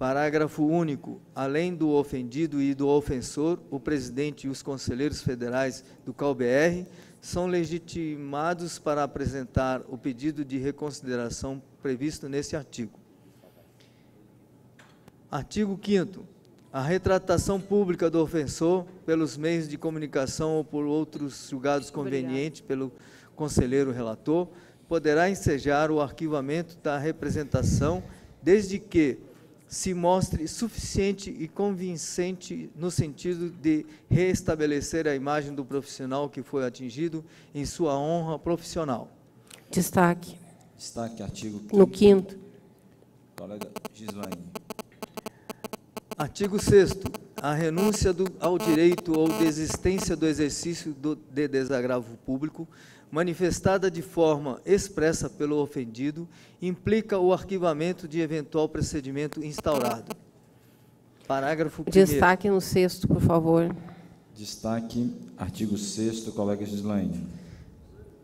Parágrafo único. Além do ofendido e do ofensor, o presidente e os conselheiros federais do CalBR são legitimados para apresentar o pedido de reconsideração previsto nesse artigo. Artigo 5 A retratação pública do ofensor pelos meios de comunicação ou por outros julgados convenientes pelo conselheiro relator poderá ensejar o arquivamento da representação desde que se mostre suficiente e convincente no sentido de restabelecer a imagem do profissional que foi atingido em sua honra profissional. Destaque. Destaque, artigo 5 No quinto. Colega Gislaine. Artigo 6 A renúncia do, ao direito ou desistência do exercício do, de desagravo público, manifestada de forma expressa pelo ofendido, implica o arquivamento de eventual procedimento instaurado. Parágrafo 1 Destaque no sexto, por favor. Destaque, artigo 6 colega Gislaine.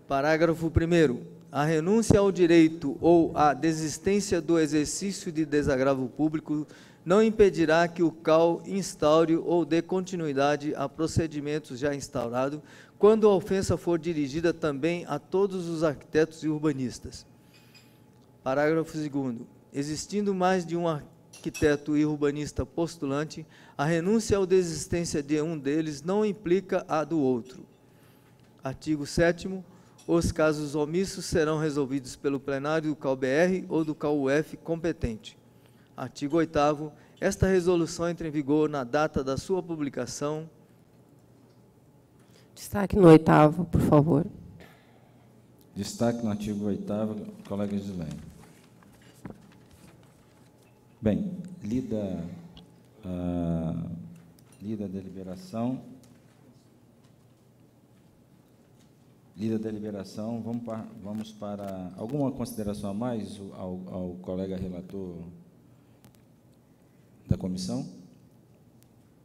Parágrafo 1 A renúncia ao direito ou a desistência do exercício de desagravo público não impedirá que o CAL instaure ou dê continuidade a procedimentos já instaurados, quando a ofensa for dirigida também a todos os arquitetos e urbanistas. Parágrafo 2 Existindo mais de um arquiteto e urbanista postulante, a renúncia ou desistência de um deles não implica a do outro. Artigo 7 Os casos omissos serão resolvidos pelo plenário do CalBR ou do CalUF competente. Artigo 8 Esta resolução entra em vigor na data da sua publicação. Destaque no oitavo, por favor. Destaque no artigo 8 colega Gislaine. Bem, lida, a lida a deliberação. Lida a deliberação, vamos para, vamos para alguma consideração a mais ao, ao colega relator da comissão?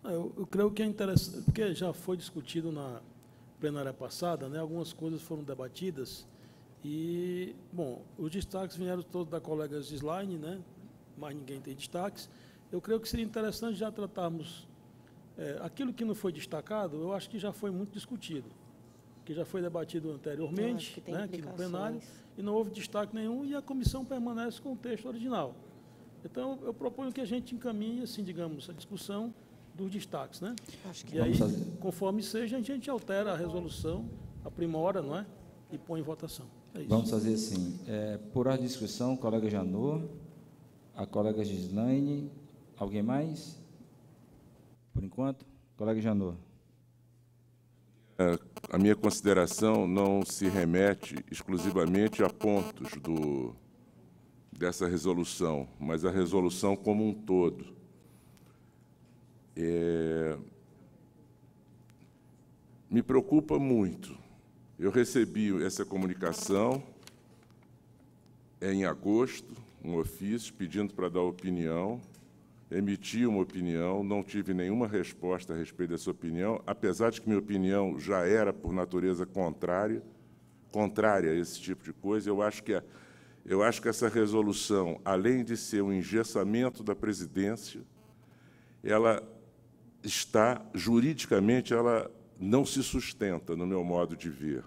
Eu, eu, creio que é interessante, porque já foi discutido na plenária passada, né, algumas coisas foram debatidas, e, bom, os destaques vieram todos da colega Gislaine, né, mais ninguém tem destaques. Eu creio que seria interessante já tratarmos é, aquilo que não foi destacado, eu acho que já foi muito discutido, que já foi debatido anteriormente, né, aqui no plenário, e não houve destaque nenhum, e a comissão permanece com o texto original. Então, eu proponho que a gente encaminhe, assim, digamos, a discussão dos destaques, né? e aí, conforme seja, a gente altera a resolução, aprimora, não é? E põe em votação. É Vamos fazer assim, é, por a discussão, colega Janot, a colega Gislaine, alguém mais? Por enquanto, colega Janot. É, a minha consideração não se remete exclusivamente a pontos do dessa resolução, mas a resolução como um todo. É, me preocupa muito. Eu recebi essa comunicação em agosto, um ofício pedindo para dar opinião, emiti uma opinião, não tive nenhuma resposta a respeito dessa opinião, apesar de que minha opinião já era, por natureza, contrária, contrária a esse tipo de coisa. Eu acho que a, eu acho que essa resolução, além de ser um engessamento da presidência, ela está, juridicamente, ela não se sustenta, no meu modo de ver.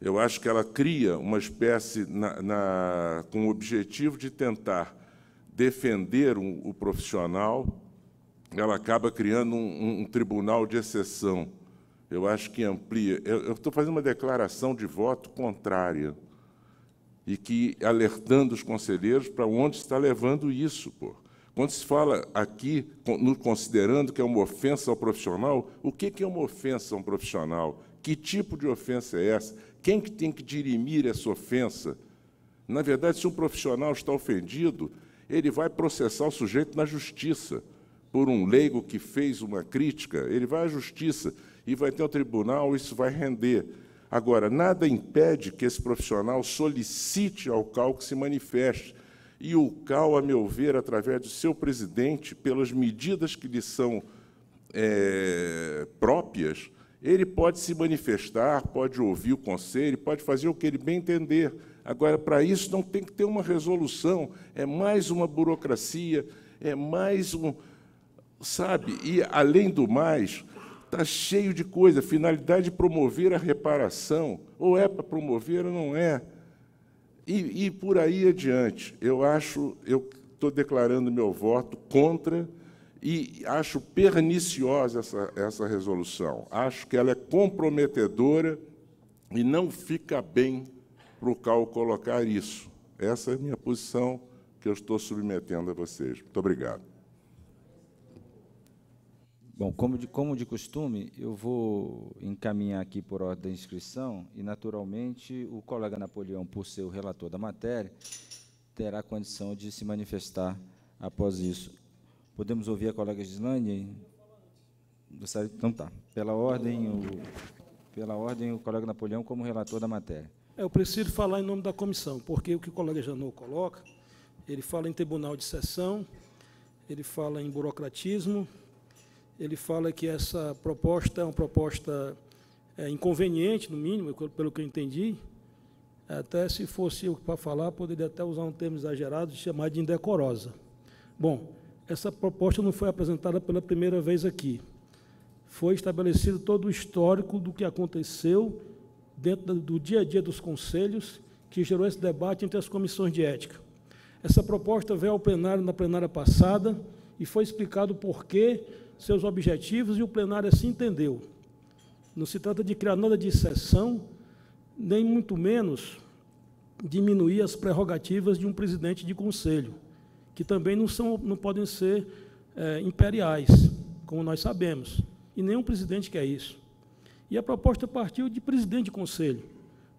Eu acho que ela cria uma espécie, na, na, com o objetivo de tentar defender um, o profissional, ela acaba criando um, um, tribunal de exceção. Eu acho que amplia. Eu estou fazendo uma declaração de voto contrária e que alertando os conselheiros para onde está levando isso. Pô. Quando se fala aqui, considerando que é uma ofensa ao profissional, o que é uma ofensa a um profissional? Que tipo de ofensa é essa? Quem que tem que dirimir essa ofensa? Na verdade, se um profissional está ofendido, ele vai processar o sujeito na justiça. Por um leigo que fez uma crítica, ele vai à justiça e vai ter um tribunal, isso vai render. Agora, nada impede que esse profissional solicite ao CAL que se manifeste. E o CAL, a meu ver, através do seu presidente, pelas medidas que lhe são é, próprias, ele pode se manifestar, pode ouvir o conselho, pode fazer o que ele bem entender. Agora, para isso, não tem que ter uma resolução, é mais uma burocracia, é mais um, sabe? E além do mais, está cheio de coisa. Finalidade de promover a reparação, ou é para promover ou não é. E, e por aí adiante. Eu acho, eu estou declarando meu voto contra e acho perniciosa essa, essa resolução. Acho que ela é comprometedora e não fica bem para o CAL colocar isso. Essa é a minha posição que eu estou submetendo a vocês. Muito obrigado. Bom, como de, como de costume, eu vou encaminhar aqui por ordem de inscrição e, naturalmente, o colega Napoleão, por ser o relator da matéria, terá condição de se manifestar após isso. Podemos ouvir a colega Gislane? Então tá. Pela ordem, o, pela ordem, o colega Napoleão como relator da matéria. É, eu preciso falar em nome da comissão, porque o que o colega Janot coloca, ele fala em tribunal de sessão, ele fala em burocratismo, ele fala que essa proposta é uma proposta é, inconveniente, no mínimo, pelo que eu entendi. Até se fosse eu para falar, poderia até usar um termo exagerado chamar de indecorosa. Bom, essa proposta não foi apresentada pela primeira vez aqui. Foi estabelecido todo o histórico do que aconteceu dentro do dia a dia dos conselhos, que gerou esse debate entre as comissões de ética. Essa proposta veio ao plenário na plenária passada e foi explicado por que seus objetivos e o plenário assim entendeu. Não se trata de criar nada de exceção, nem muito menos diminuir as prerrogativas de um presidente de conselho que também não, são, não podem ser é, imperiais, como nós sabemos. E nenhum presidente quer isso. E a proposta partiu de presidente de conselho.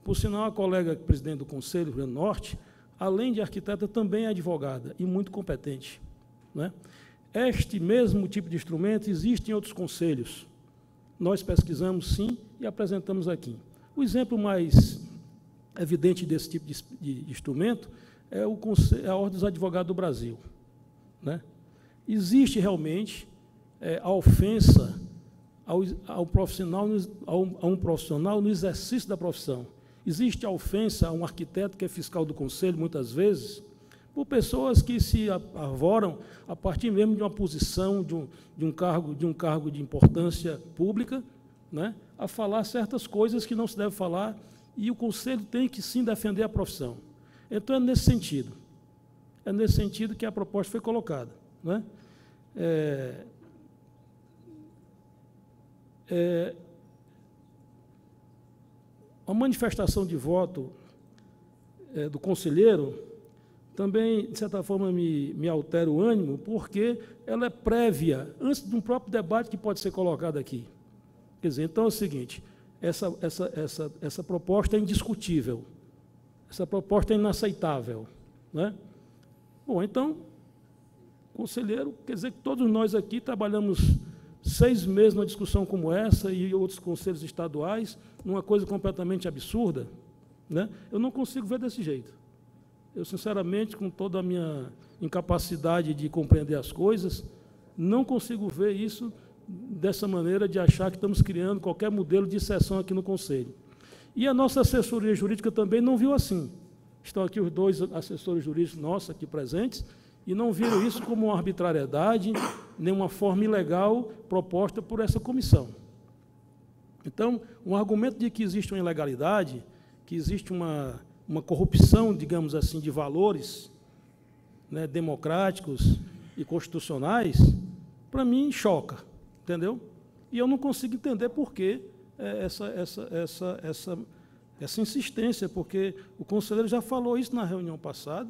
Por sinal, a colega presidente do Conselho, Rio Norte, além de arquiteta, também é advogada e muito competente. Né? Este mesmo tipo de instrumento existe em outros conselhos. Nós pesquisamos, sim, e apresentamos aqui. O exemplo mais evidente desse tipo de, instrumento é, o, é a Ordem dos Advogados do Brasil. Né? Existe realmente é, a ofensa ao, ao profissional, ao, a um profissional no exercício da profissão. Existe a ofensa a um arquiteto que é fiscal do conselho, muitas vezes, por pessoas que se arvoram a partir mesmo de uma posição, de um, de um, cargo, de um cargo de importância pública, né, a falar certas coisas que não se deve falar, e o conselho tem que sim defender a profissão. Então é nesse sentido. É nesse sentido que a proposta foi colocada. Né? É, é, a manifestação de voto é, do conselheiro também, de certa forma, me, me altera o ânimo, porque ela é prévia, antes de um próprio debate que pode ser colocado aqui. Quer dizer, então é o seguinte, essa, essa, essa, essa proposta é indiscutível. Essa proposta é inaceitável. Né? Bom, então, conselheiro, quer dizer que todos nós aqui trabalhamos seis meses numa discussão como essa e outros conselhos estaduais, numa coisa completamente absurda. Né? Eu não consigo ver desse jeito. Eu, sinceramente, com toda a minha incapacidade de compreender as coisas, não consigo ver isso dessa maneira de achar que estamos criando qualquer modelo de exceção aqui no Conselho. E a nossa assessoria jurídica também não viu assim. Estão aqui os dois assessores jurídicos nossos aqui presentes e não viram isso como uma arbitrariedade, nem uma forma ilegal proposta por essa comissão. Então, um argumento de que existe uma ilegalidade, que existe uma, uma corrupção, digamos assim, de valores né, democráticos e constitucionais, para mim choca, entendeu? E eu não consigo entender por que é, essa, essa, essa, essa, essa insistência, porque o conselheiro já falou isso na reunião passada,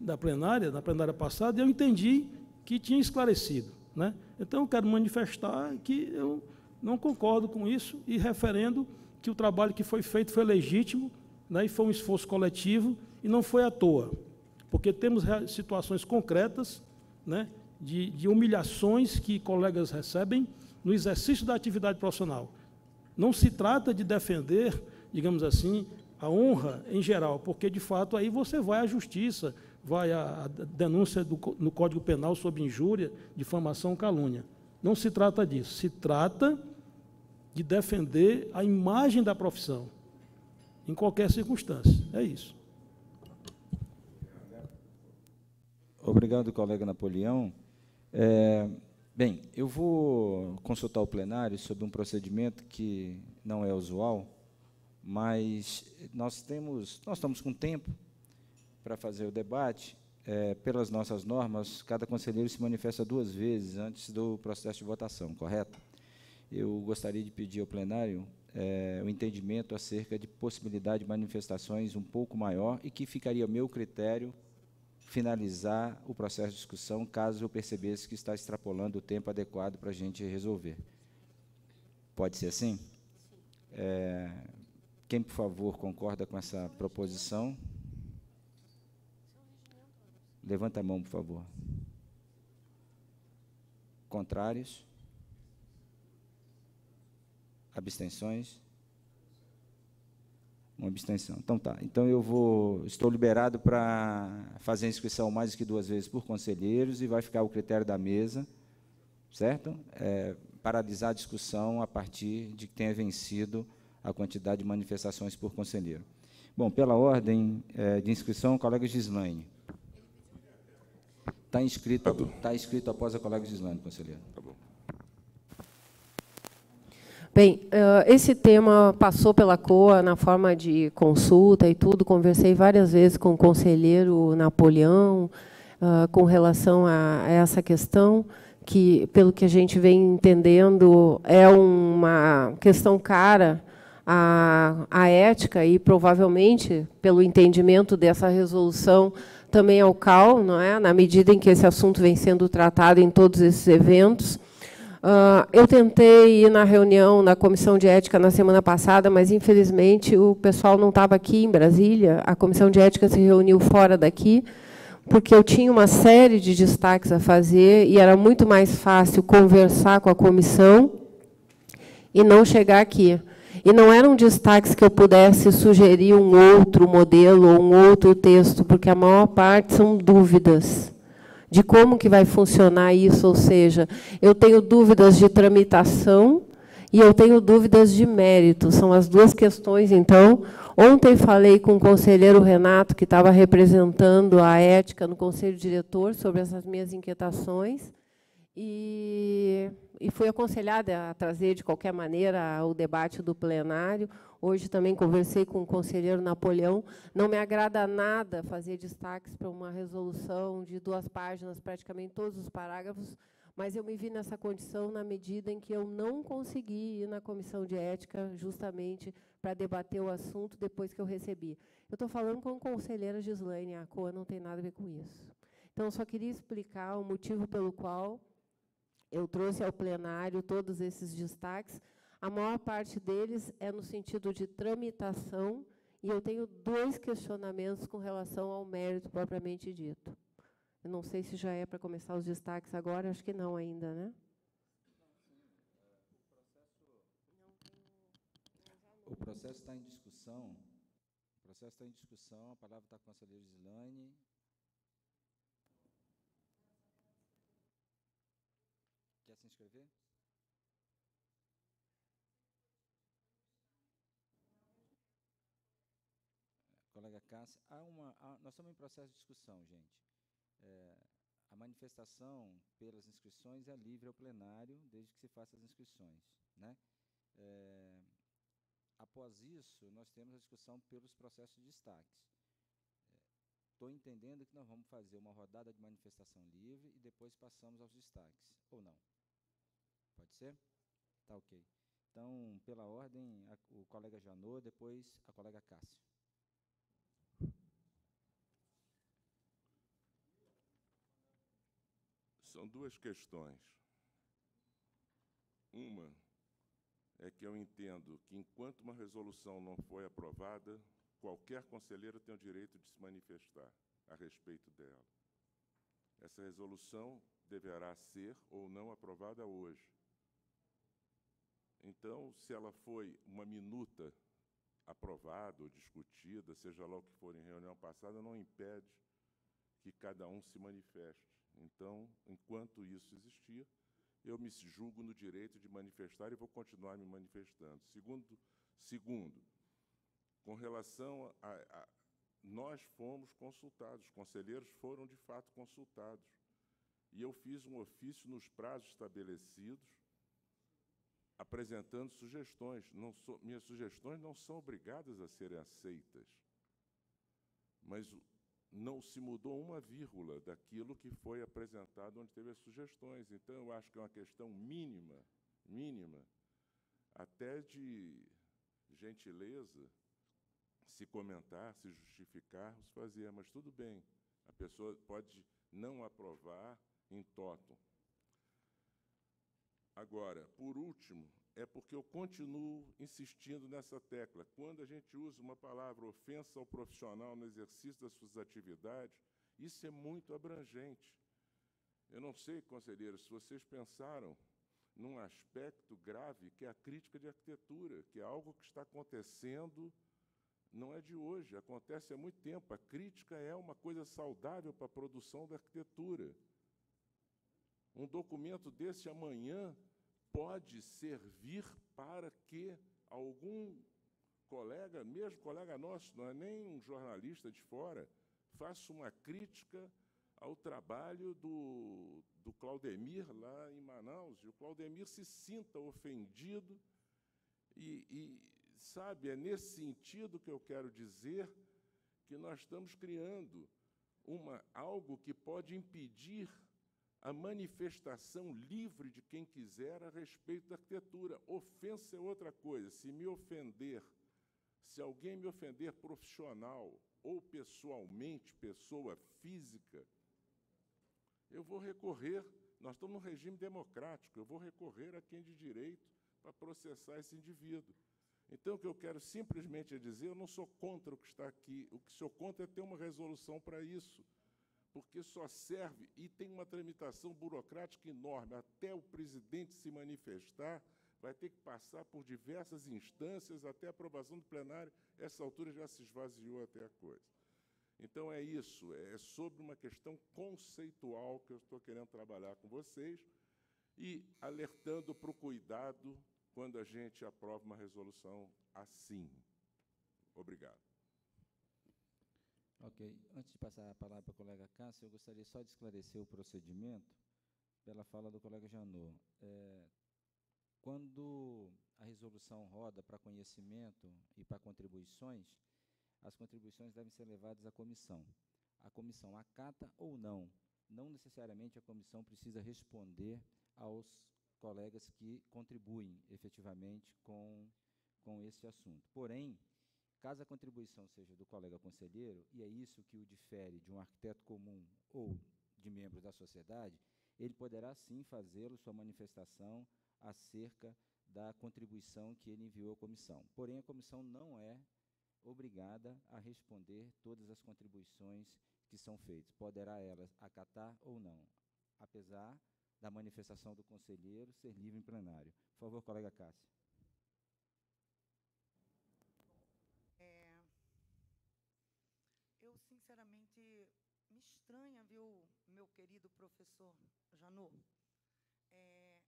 da plenária, na plenária passada, e eu entendi que tinha esclarecido. Né? Então, eu quero manifestar que eu não concordo com isso e referendo que o trabalho que foi feito foi legítimo né, e foi um esforço coletivo e não foi à toa, porque temos situações concretas né, de, de humilhações que colegas recebem no exercício da atividade profissional. Não se trata de defender, digamos assim, a honra em geral, porque de fato aí você vai à justiça, vai à denúncia do, no Código Penal sobre injúria, difamação, calúnia. Não se trata disso. Se trata de defender a imagem da profissão, em qualquer circunstância. É isso. Obrigado, colega Napoleão. É, bem, eu vou consultar o plenário sobre um procedimento que não é usual, mas nós temos, nós estamos com tempo para fazer o debate. É, pelas nossas normas, cada conselheiro se manifesta duas vezes antes do processo de votação, correto? Eu gostaria de pedir ao plenário é, o entendimento acerca de possibilidade de manifestações um pouco maior e que ficaria a meu critério finalizar o processo de discussão, caso eu percebesse que está extrapolando o tempo adequado para a gente resolver. Pode ser assim? É, quem, por favor, concorda com essa proposição? Levanta a mão, por favor. Contrários? Abstenções? Uma abstenção. Então tá. Então eu vou. Estou liberado para fazer a inscrição mais do que duas vezes por conselheiros e vai ficar o critério da mesa, certo? É, paralisar a discussão a partir de que tenha vencido a quantidade de manifestações por conselheiro. Bom, pela ordem é, de inscrição, colega Gislaine. Está inscrito, está inscrito após a colega Gislaine, conselheiro. Tá bom. Bem, esse tema passou pela COA na forma de consulta e tudo. Conversei várias vezes com o conselheiro Napoleão com relação a essa questão, que, pelo que a gente vem entendendo, é uma questão cara à, à ética e, provavelmente, pelo entendimento dessa resolução, também ao CAL, não é? na medida em que esse assunto vem sendo tratado em todos esses eventos. Uh, eu tentei ir na reunião na comissão de ética na semana passada, mas infelizmente o pessoal não estava aqui em Brasília. A comissão de ética se reuniu fora daqui, porque eu tinha uma série de destaques a fazer e era muito mais fácil conversar com a comissão e não chegar aqui. E não eram destaques que eu pudesse sugerir um outro modelo ou um outro texto, porque a maior parte são dúvidas de como que vai funcionar isso, ou seja, eu tenho dúvidas de tramitação e eu tenho dúvidas de mérito, são as duas questões. Então, ontem falei com o conselheiro Renato, que estava representando a ética no conselho diretor, sobre essas minhas inquietações, e, e fui aconselhada a trazer, de qualquer maneira, o debate do plenário. Hoje também conversei com o conselheiro Napoleão. Não me agrada nada fazer destaques para uma resolução de duas páginas, praticamente todos os parágrafos, mas eu me vi nessa condição na medida em que eu não consegui ir na comissão de ética justamente para debater o assunto depois que eu recebi. Eu estou falando com a conselheira Gislaine, a COA não tem nada a ver com isso. Então, só queria explicar o motivo pelo qual eu trouxe ao plenário todos esses destaques, a maior parte deles é no sentido de tramitação, e eu tenho dois questionamentos com relação ao mérito propriamente dito. Eu não sei se já é para começar os destaques agora, acho que não ainda, né? O processo está em discussão. O processo está em discussão. A palavra está com a conselheira Gislaine. Quer se inscrever? Cássia, há uma, há, nós estamos em processo de discussão, gente. É, a manifestação pelas inscrições é livre ao plenário, desde que se faça as inscrições. Né? É, após isso, nós temos a discussão pelos processos de destaques. Estou é, entendendo que nós vamos fazer uma rodada de manifestação livre e depois passamos aos destaques, ou não? Pode ser? Tá ok. Então, pela ordem, a, o colega Janot, depois a colega Cássio. São duas questões. Uma é que eu entendo que, enquanto uma resolução não foi aprovada, qualquer conselheiro tem o direito de se manifestar a respeito dela. Essa resolução deverá ser ou não aprovada hoje. Então, se ela foi uma minuta aprovada ou discutida, seja lá o que for em reunião passada, não impede que cada um se manifeste. Então, enquanto isso existir, eu me julgo no direito de manifestar e vou continuar me manifestando. Segundo, segundo com relação a, a nós fomos consultados, os conselheiros foram de fato consultados. E eu fiz um ofício nos prazos estabelecidos, apresentando sugestões. Sou, minhas sugestões não são obrigadas a serem aceitas, mas não se mudou uma vírgula daquilo que foi apresentado onde teve as sugestões. Então, eu acho que é uma questão mínima, mínima, até de gentileza, se comentar, se justificar, se fazer, mas tudo bem. A pessoa pode não aprovar em toto. Agora, por último, é porque eu continuo insistindo nessa tecla. Quando a gente usa uma palavra ofensa ao profissional no exercício das suas atividades, isso é muito abrangente. Eu não sei, conselheiros, se vocês pensaram num aspecto grave que é a crítica de arquitetura, que é algo que está acontecendo, não é de hoje, acontece há muito tempo. A crítica é uma coisa saudável para a produção da arquitetura. Um documento desse amanhã pode servir para que algum colega, mesmo colega nosso, não é nem um jornalista de fora, faça uma crítica ao trabalho do, do Claudemir lá em Manaus, e o Claudemir se sinta ofendido, e, e, sabe, é nesse sentido que eu quero dizer que nós estamos criando uma, algo que pode impedir a manifestação livre de quem quiser a respeito da arquitetura. Ofensa é outra coisa. Se me ofender, se alguém me ofender profissional ou pessoalmente, pessoa física, eu vou recorrer. Nós estamos num regime democrático, eu vou recorrer a quem de direito para processar esse indivíduo. Então, o que eu quero simplesmente é dizer, eu não sou contra o que está aqui, o que sou contra é ter uma resolução para isso porque só serve e tem uma tramitação burocrática enorme. Até o presidente se manifestar, vai ter que passar por diversas instâncias até a aprovação do plenário. Essa altura já se esvaziou até a coisa. Então é isso, é sobre uma questão conceitual que eu estou querendo trabalhar com vocês e alertando para o cuidado quando a gente aprova uma resolução assim. Obrigado. Ok. Antes de passar a palavra para o colega Cássio, eu gostaria só de esclarecer o procedimento pela fala do colega Janot. É, quando a resolução roda para conhecimento e para contribuições, as contribuições devem ser levadas à comissão. A comissão acata ou não. Não necessariamente a comissão precisa responder aos colegas que contribuem efetivamente com, com esse assunto. Porém, Caso a contribuição seja do colega conselheiro, e é isso que o difere de um arquiteto comum ou de membro da sociedade, ele poderá sim fazê-lo sua manifestação acerca da contribuição que ele enviou à comissão. Porém, a comissão não é obrigada a responder todas as contribuições que são feitas. Poderá ela acatar ou não, apesar da manifestação do conselheiro ser livre em plenário. Por favor, colega Cássia. É, eu, sinceramente, me estranha, viu, meu querido professor Janot, é,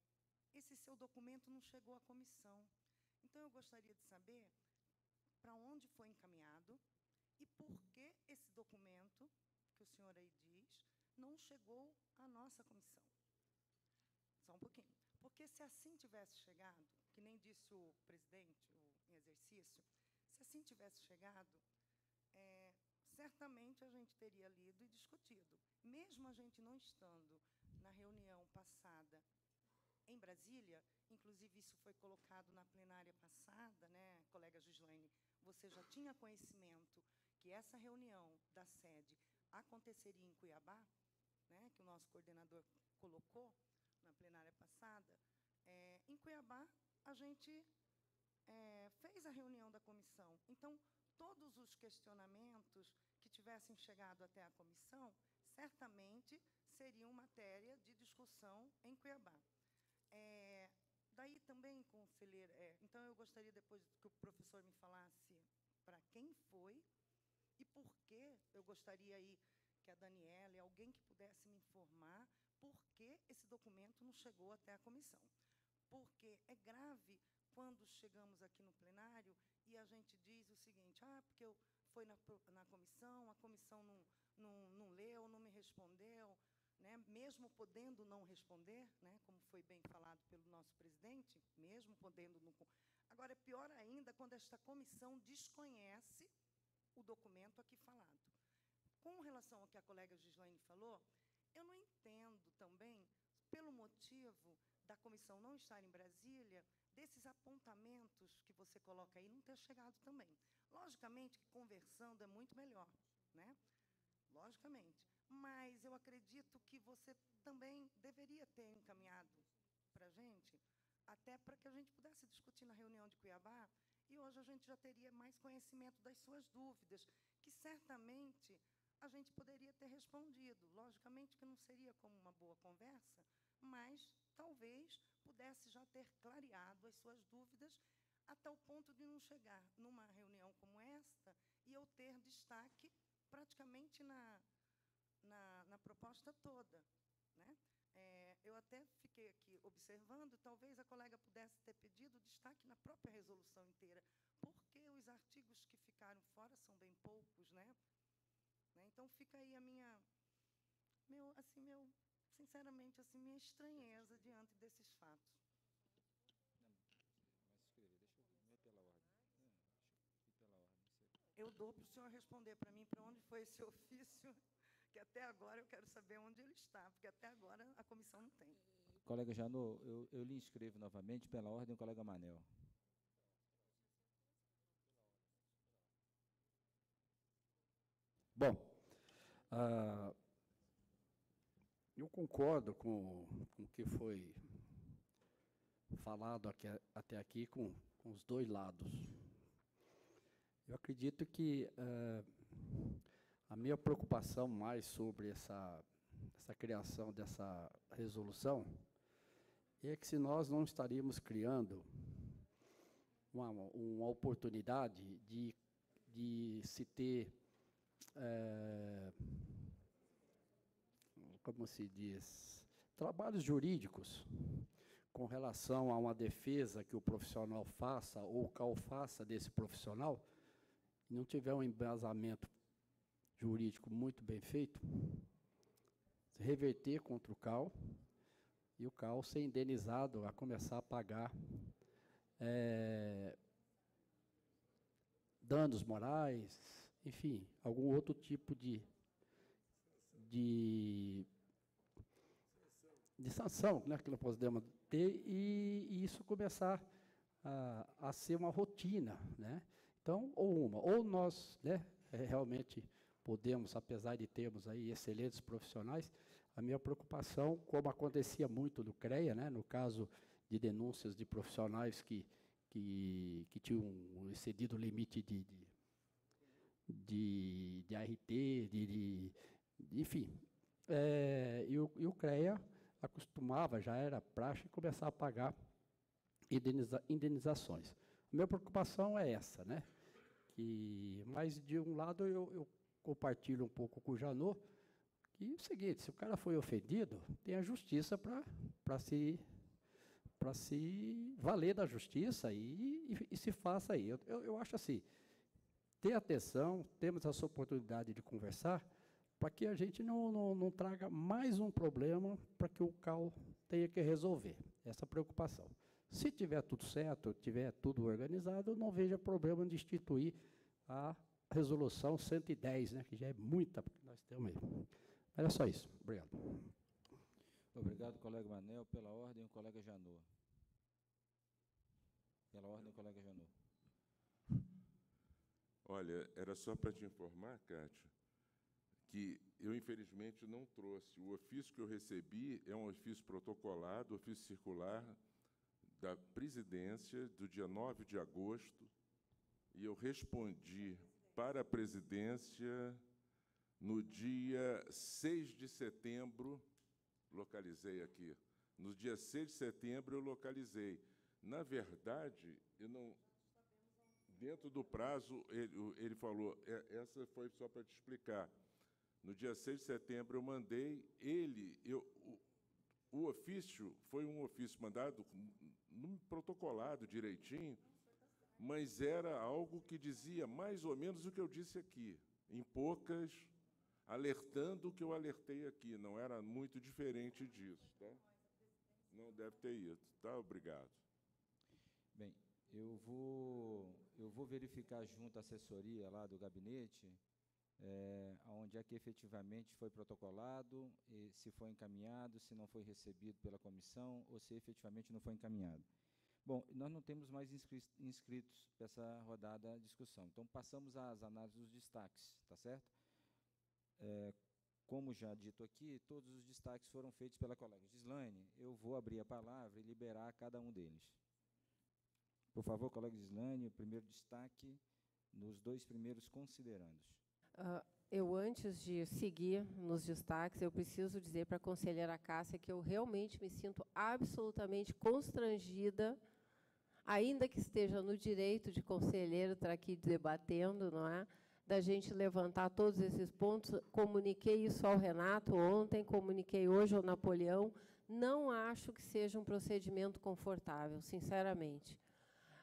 esse seu documento não chegou à comissão. Então, eu gostaria de saber para onde foi encaminhado e por que esse documento, que o senhor aí diz, não chegou à nossa comissão. Só um pouquinho. Porque se assim tivesse chegado, que nem disse o presidente, o, em exercício, se assim tivesse chegado, é, certamente a gente teria lido e discutido. Mesmo a gente não estando na reunião passada em Brasília, inclusive isso foi colocado na plenária passada, né, colega Gislaine, você já tinha conhecimento que essa reunião da sede aconteceria em Cuiabá, né, que o nosso coordenador colocou na plenária passada, é, em Cuiabá a gente é, fez a reunião da comissão. Então, todos os questionamentos que tivessem chegado até a comissão, certamente seriam matéria de discussão em Cuiabá. É, daí também, conselheiro, é, então eu gostaria depois que o professor me falasse para quem foi e por que eu gostaria aí que a Daniela alguém que pudesse me informar por que esse documento não chegou até a comissão. Porque é grave quando chegamos aqui no plenário e a gente diz o seguinte, ah, porque eu foi na, na comissão, a comissão não, não, não leu, não me respondeu, né, mesmo podendo não responder, né, como foi bem falado pelo nosso presidente, mesmo podendo não. Agora, é pior ainda quando esta comissão desconhece o documento aqui falado. Com relação ao que a colega Gislaine falou, eu não entendo também, pelo motivo da comissão não estar em Brasília, desses apontamentos que você coloca aí não ter chegado também. Logicamente que conversando é muito melhor, né? Logicamente. Mas eu acredito que você também deveria ter encaminhado para a gente, até para que a gente pudesse discutir na reunião de Cuiabá, e hoje a gente já teria mais conhecimento das suas dúvidas, que certamente a gente poderia ter respondido. Logicamente que não seria como uma boa conversa, mas talvez pudesse já ter clareado as suas dúvidas até o ponto de não chegar numa reunião como esta e eu ter destaque praticamente na, na, na proposta toda. Né? É, eu até fiquei aqui observando, talvez a colega pudesse ter pedido destaque na própria resolução inteira, porque os artigos que ficaram fora são bem poucos, né? né? Então fica aí a minha, meu, assim, meu, sinceramente, assim, minha estranheza diante desses fatos. Não, mas escrever, deixa eu ver pela ordem. Não, deixa eu ir pela ordem. Eu dou para o senhor responder para mim para onde foi esse ofício, que até agora eu quero saber onde ele está, porque até agora a comissão não tem. Colega Janot, eu, eu lhe inscrevo novamente pela ordem, colega Manel. Bom, uh, eu concordo com, com o que foi falado aqui, até aqui com, com os dois lados. Eu acredito que uh, a minha preocupação mais sobre essa, essa criação dessa resolução é que se nós não estaríamos criando uma, uma oportunidade de, de se ter, é, como se diz, trabalhos jurídicos com relação a uma defesa que o profissional faça ou o CAL faça desse profissional, não tiver um embasamento jurídico muito bem feito, reverter contra o CAL e o CAL ser indenizado a começar a pagar é, danos morais, enfim, algum outro tipo de, de, de sanção né, que nós podemos ter e, e isso começar a, a ser uma rotina. Né? Então, ou uma, ou nós né, é, realmente podemos, apesar de termos aí excelentes profissionais, a minha preocupação, como acontecia muito no CREA, né, no caso de denúncias de profissionais que, que, que tinham excedido o limite de, de, de, de ART, de, de, enfim, é, e, o, e o CREA acostumava, já era praxe, começar a pagar indeniza, indenizações. A minha preocupação é essa, né? Que, mas, de um lado, eu, eu compartilho um pouco com o Janot, que é o seguinte, se o cara foi ofendido, tem a justiça para se para se valer da justiça e, e, e se faça aí. Eu, eu, eu, acho assim, ter atenção, temos essa oportunidade de conversar, para que a gente não, não, não traga mais um problema para que o CAL tenha que resolver. Essa preocupação. Se tiver tudo certo, tiver tudo organizado, não veja problema de instituir a resolução 110, né, que já é muita, porque nós temos aí. Mas é só isso. Obrigado. Obrigado, colega Manel. Pela ordem, o colega Janot. Pela ordem, o colega Janot. Olha, era só para te informar, Cátia, que eu, infelizmente, não trouxe. O ofício que eu recebi é um ofício protocolado, ofício circular, da presidência do dia 9 de agosto, e eu respondi para a presidência no dia 6 de setembro, localizei aqui. No dia 6 de setembro eu localizei. Na verdade, eu não dentro do prazo, ele, ele falou, é, essa foi só para te explicar. No dia 6 de setembro eu mandei ele, eu, o, o ofício foi um ofício mandado, no protocolado direitinho, mas era algo que dizia mais ou menos o que eu disse aqui, em poucas, alertando o que eu alertei aqui, não era muito diferente disso. Tá? Não deve ter ido. Tá, obrigado. Bem, eu vou, eu vou verificar junto à assessoria lá do gabinete, é, onde é que efetivamente foi protocolado, se foi encaminhado, se não foi recebido pela comissão, ou se efetivamente não foi encaminhado. Bom, nós não temos mais inscritos para essa rodada de discussão. Então, passamos às análises dos destaques, tá certo? É, como já dito aqui, todos os destaques foram feitos pela colega Gislaine. Eu vou abrir a palavra e liberar cada um deles. Por favor, colega Gislaine, o primeiro destaque nos dois primeiros considerandos. Uh, eu, antes de seguir nos destaques, eu preciso dizer para a conselheira Cássia que eu realmente me sinto absolutamente constrangida ainda que esteja no direito de conselheiro estar aqui debatendo, não é? Da gente levantar todos esses pontos. Comuniquei isso ao Renato ontem, comuniquei hoje ao Napoleão. Não acho que seja um procedimento confortável, sinceramente.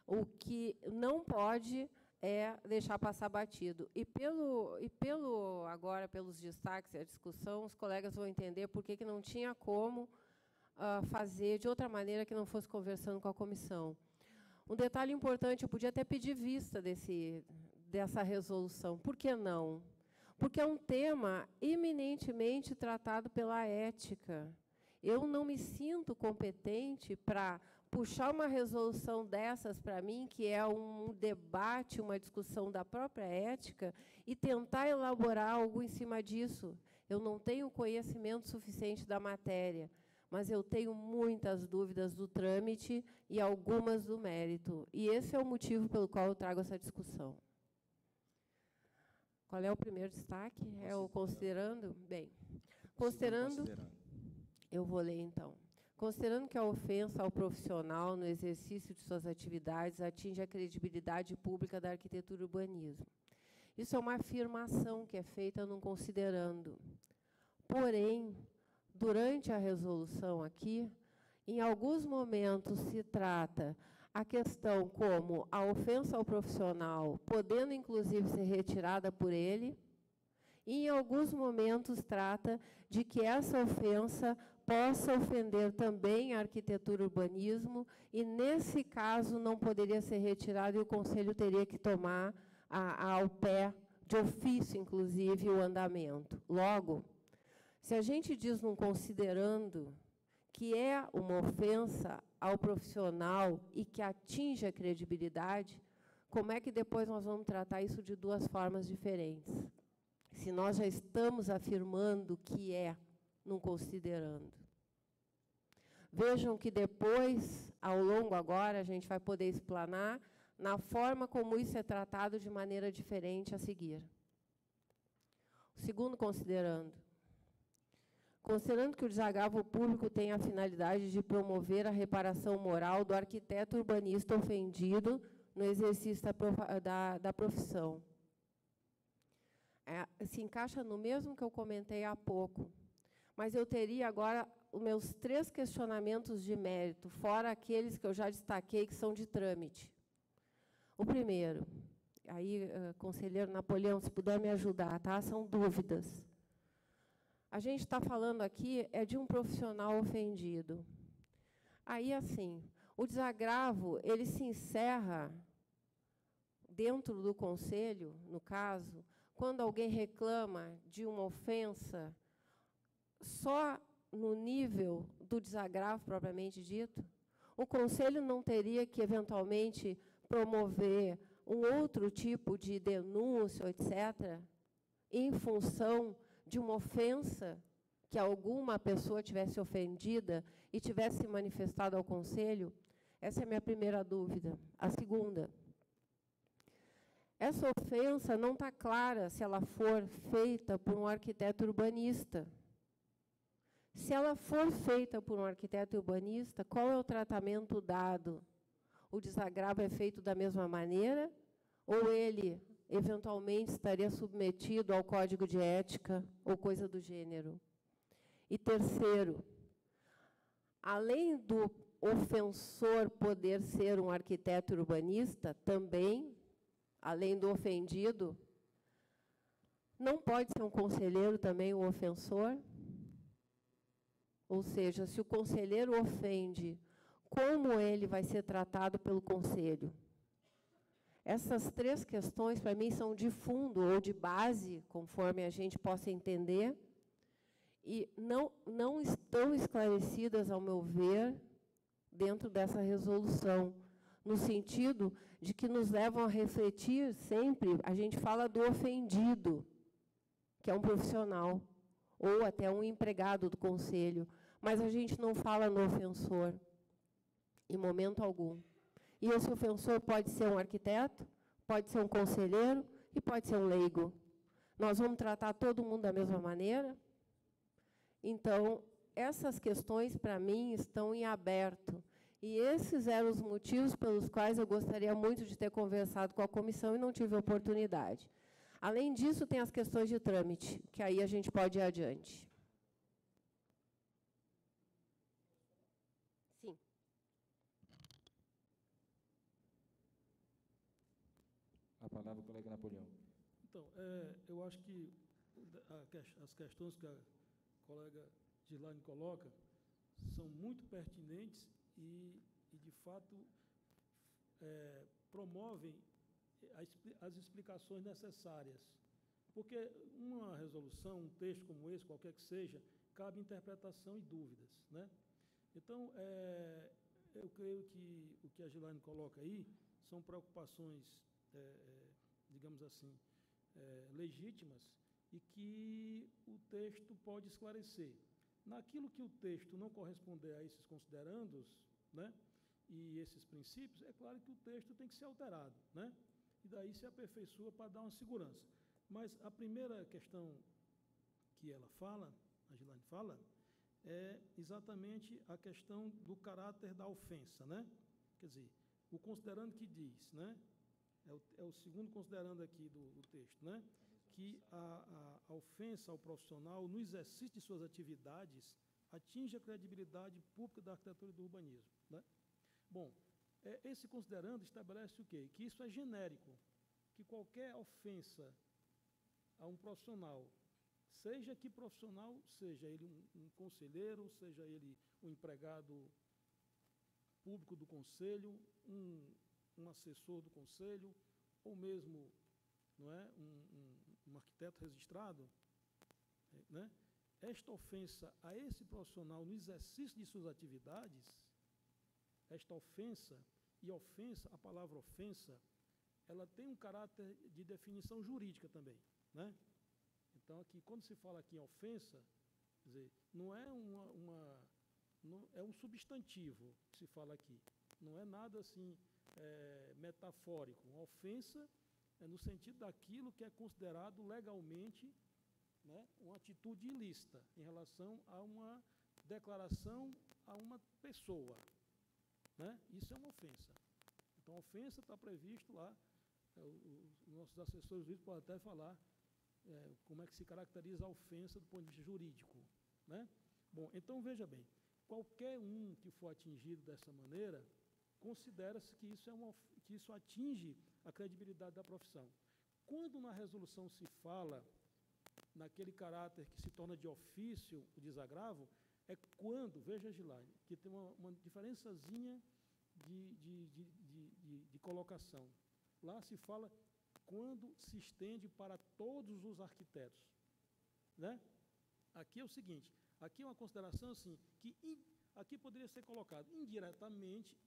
O que não pode é deixar passar batido. E pelo, e pelo agora pelos destaques e a discussão, os colegas vão entender por que, que não tinha como uh, fazer de outra maneira que não fosse conversando com a comissão. Um detalhe importante, eu podia até pedir vista desse, dessa resolução. Por que não? Porque é um tema eminentemente tratado pela ética. Eu não me sinto competente para puxar uma resolução dessas para mim, que é um debate, uma discussão da própria ética, e tentar elaborar algo em cima disso. Eu não tenho conhecimento suficiente da matéria mas eu tenho muitas dúvidas do trâmite e algumas do mérito. E esse é o motivo pelo qual eu trago essa discussão. Qual é o primeiro destaque? É o considerando? Bem, considerando, eu vou ler então. Considerando que a ofensa ao profissional no exercício de suas atividades atinge a credibilidade pública da arquitetura e urbanismo. Isso é uma afirmação que é feita num considerando. Porém, durante a resolução aqui, em alguns momentos se trata a questão como a ofensa ao profissional, podendo inclusive ser retirada por ele, e em alguns momentos trata de que essa ofensa possa ofender também a arquitetura e urbanismo, e nesse caso não poderia ser retirada e o Conselho teria que tomar a, a, ao pé, de ofício, inclusive, o andamento. Logo, se a gente diz num considerando que é uma ofensa ao profissional e que atinge a credibilidade, como é que depois nós vamos tratar isso de duas formas diferentes? Se nós já estamos afirmando que é num considerando. Vejam que depois, ao longo agora, a gente vai poder explanar na forma como isso é tratado de maneira diferente a seguir. O segundo considerando. Considerando que o desagravo público tem a finalidade de promover a reparação moral do arquiteto urbanista ofendido no exercício da, da, da profissão. É, se encaixa no mesmo que eu comentei há pouco. Mas eu teria agora os meus três questionamentos de mérito, fora aqueles que eu já destaquei, que são de trâmite. O primeiro, aí, uh, conselheiro Napoleão, se puder me ajudar, tá? são dúvidas. A gente está falando aqui é de um profissional ofendido. Aí, assim, o desagravo ele se encerra dentro do conselho, no caso, quando alguém reclama de uma ofensa só no nível do desagravo propriamente dito. O conselho não teria que, eventualmente, promover um outro tipo de denúncia, etc., em função de uma ofensa que alguma pessoa tivesse ofendida e tivesse manifestado ao conselho? Essa é a minha primeira dúvida. A segunda, essa ofensa não está clara se ela for feita por um arquiteto urbanista. Se ela for feita por um arquiteto urbanista, qual é o tratamento dado? O desagravo é feito da mesma maneira? Ou ele eventualmente estaria submetido ao código de ética ou coisa do gênero. E terceiro, além do ofensor poder ser um arquiteto urbanista, também, além do ofendido, não pode ser um conselheiro também o ofensor? Ou seja, se o conselheiro ofende, como ele vai ser tratado pelo conselho? Essas três questões, para mim, são de fundo ou de base, conforme a gente possa entender, e não, não estão esclarecidas, ao meu ver, dentro dessa resolução, no sentido de que nos levam a refletir sempre, a gente fala do ofendido, que é um profissional, ou até um empregado do conselho, mas a gente não fala no ofensor, em momento algum. E esse ofensor pode ser um arquiteto, pode ser um conselheiro e pode ser um leigo. Nós vamos tratar todo mundo da mesma maneira? Então, essas questões, para mim, estão em aberto. E esses eram os motivos pelos quais eu gostaria muito de ter conversado com a comissão e não tive oportunidade. Além disso, tem as questões de trâmite, que aí a gente pode ir adiante. Sim. A palavra ao colega Napoleão. Então, é, eu acho que as questões que a colega Gislaine coloca são muito pertinentes e, e de fato, é, promovem as explicações necessárias. Porque uma resolução, um texto como esse, qualquer que seja, cabe interpretação e dúvidas. Né? Então, é, eu creio que o que a Gilaine coloca aí são preocupações, é, é, digamos assim, é, legítimas e que o texto pode esclarecer. Naquilo que o texto não corresponder a esses considerandos, né, e esses princípios, é claro que o texto tem que ser alterado, né? E daí se aperfeiçoa para dar uma segurança. Mas a primeira questão que ela fala, a Gilane fala, é exatamente a questão do caráter da ofensa, né? Quer dizer, o considerando que diz, né? É o, é o segundo considerando aqui do, do texto, né? Que a, a, a ofensa ao profissional no exercício de suas atividades atinge a credibilidade pública da arquitetura e do urbanismo, né? Bom, é, esse considerando estabelece o quê? Que isso é genérico, que qualquer ofensa a um profissional, seja que profissional, seja ele um, um conselheiro, seja ele um empregado público do conselho, um, um assessor do conselho, ou mesmo não é, um, um, um arquiteto registrado, é, né? esta ofensa a esse profissional no exercício de suas atividades, esta ofensa e ofensa, a palavra ofensa, ela tem um caráter de definição jurídica também, né? Então, aqui, quando se fala aqui em ofensa, dizer, não é uma, uma não, é um substantivo que se fala aqui. Não é nada assim é, metafórico. Uma ofensa é no sentido daquilo que é considerado legalmente né, uma atitude ilícita em relação a uma declaração a uma pessoa, né? Isso é uma ofensa. Então, ofensa está previsto lá, é, os nossos assessores jurídicos podem até falar é, como é que se caracteriza a ofensa do ponto de vista jurídico. Né? Bom, então veja bem, qualquer um que for atingido dessa maneira, considera-se que, isso é uma, que isso atinge a credibilidade da profissão. Quando na resolução se fala naquele caráter que se torna de ofício o desagravo, é quando, veja, Gilaine, que tem uma, uma diferençazinha de, de, de, de, colocação. Lá se fala quando se estende para todos os arquitetos. Né? Aqui é o seguinte, aqui é uma consideração assim, que in, aqui poderia ser colocado indiretamente,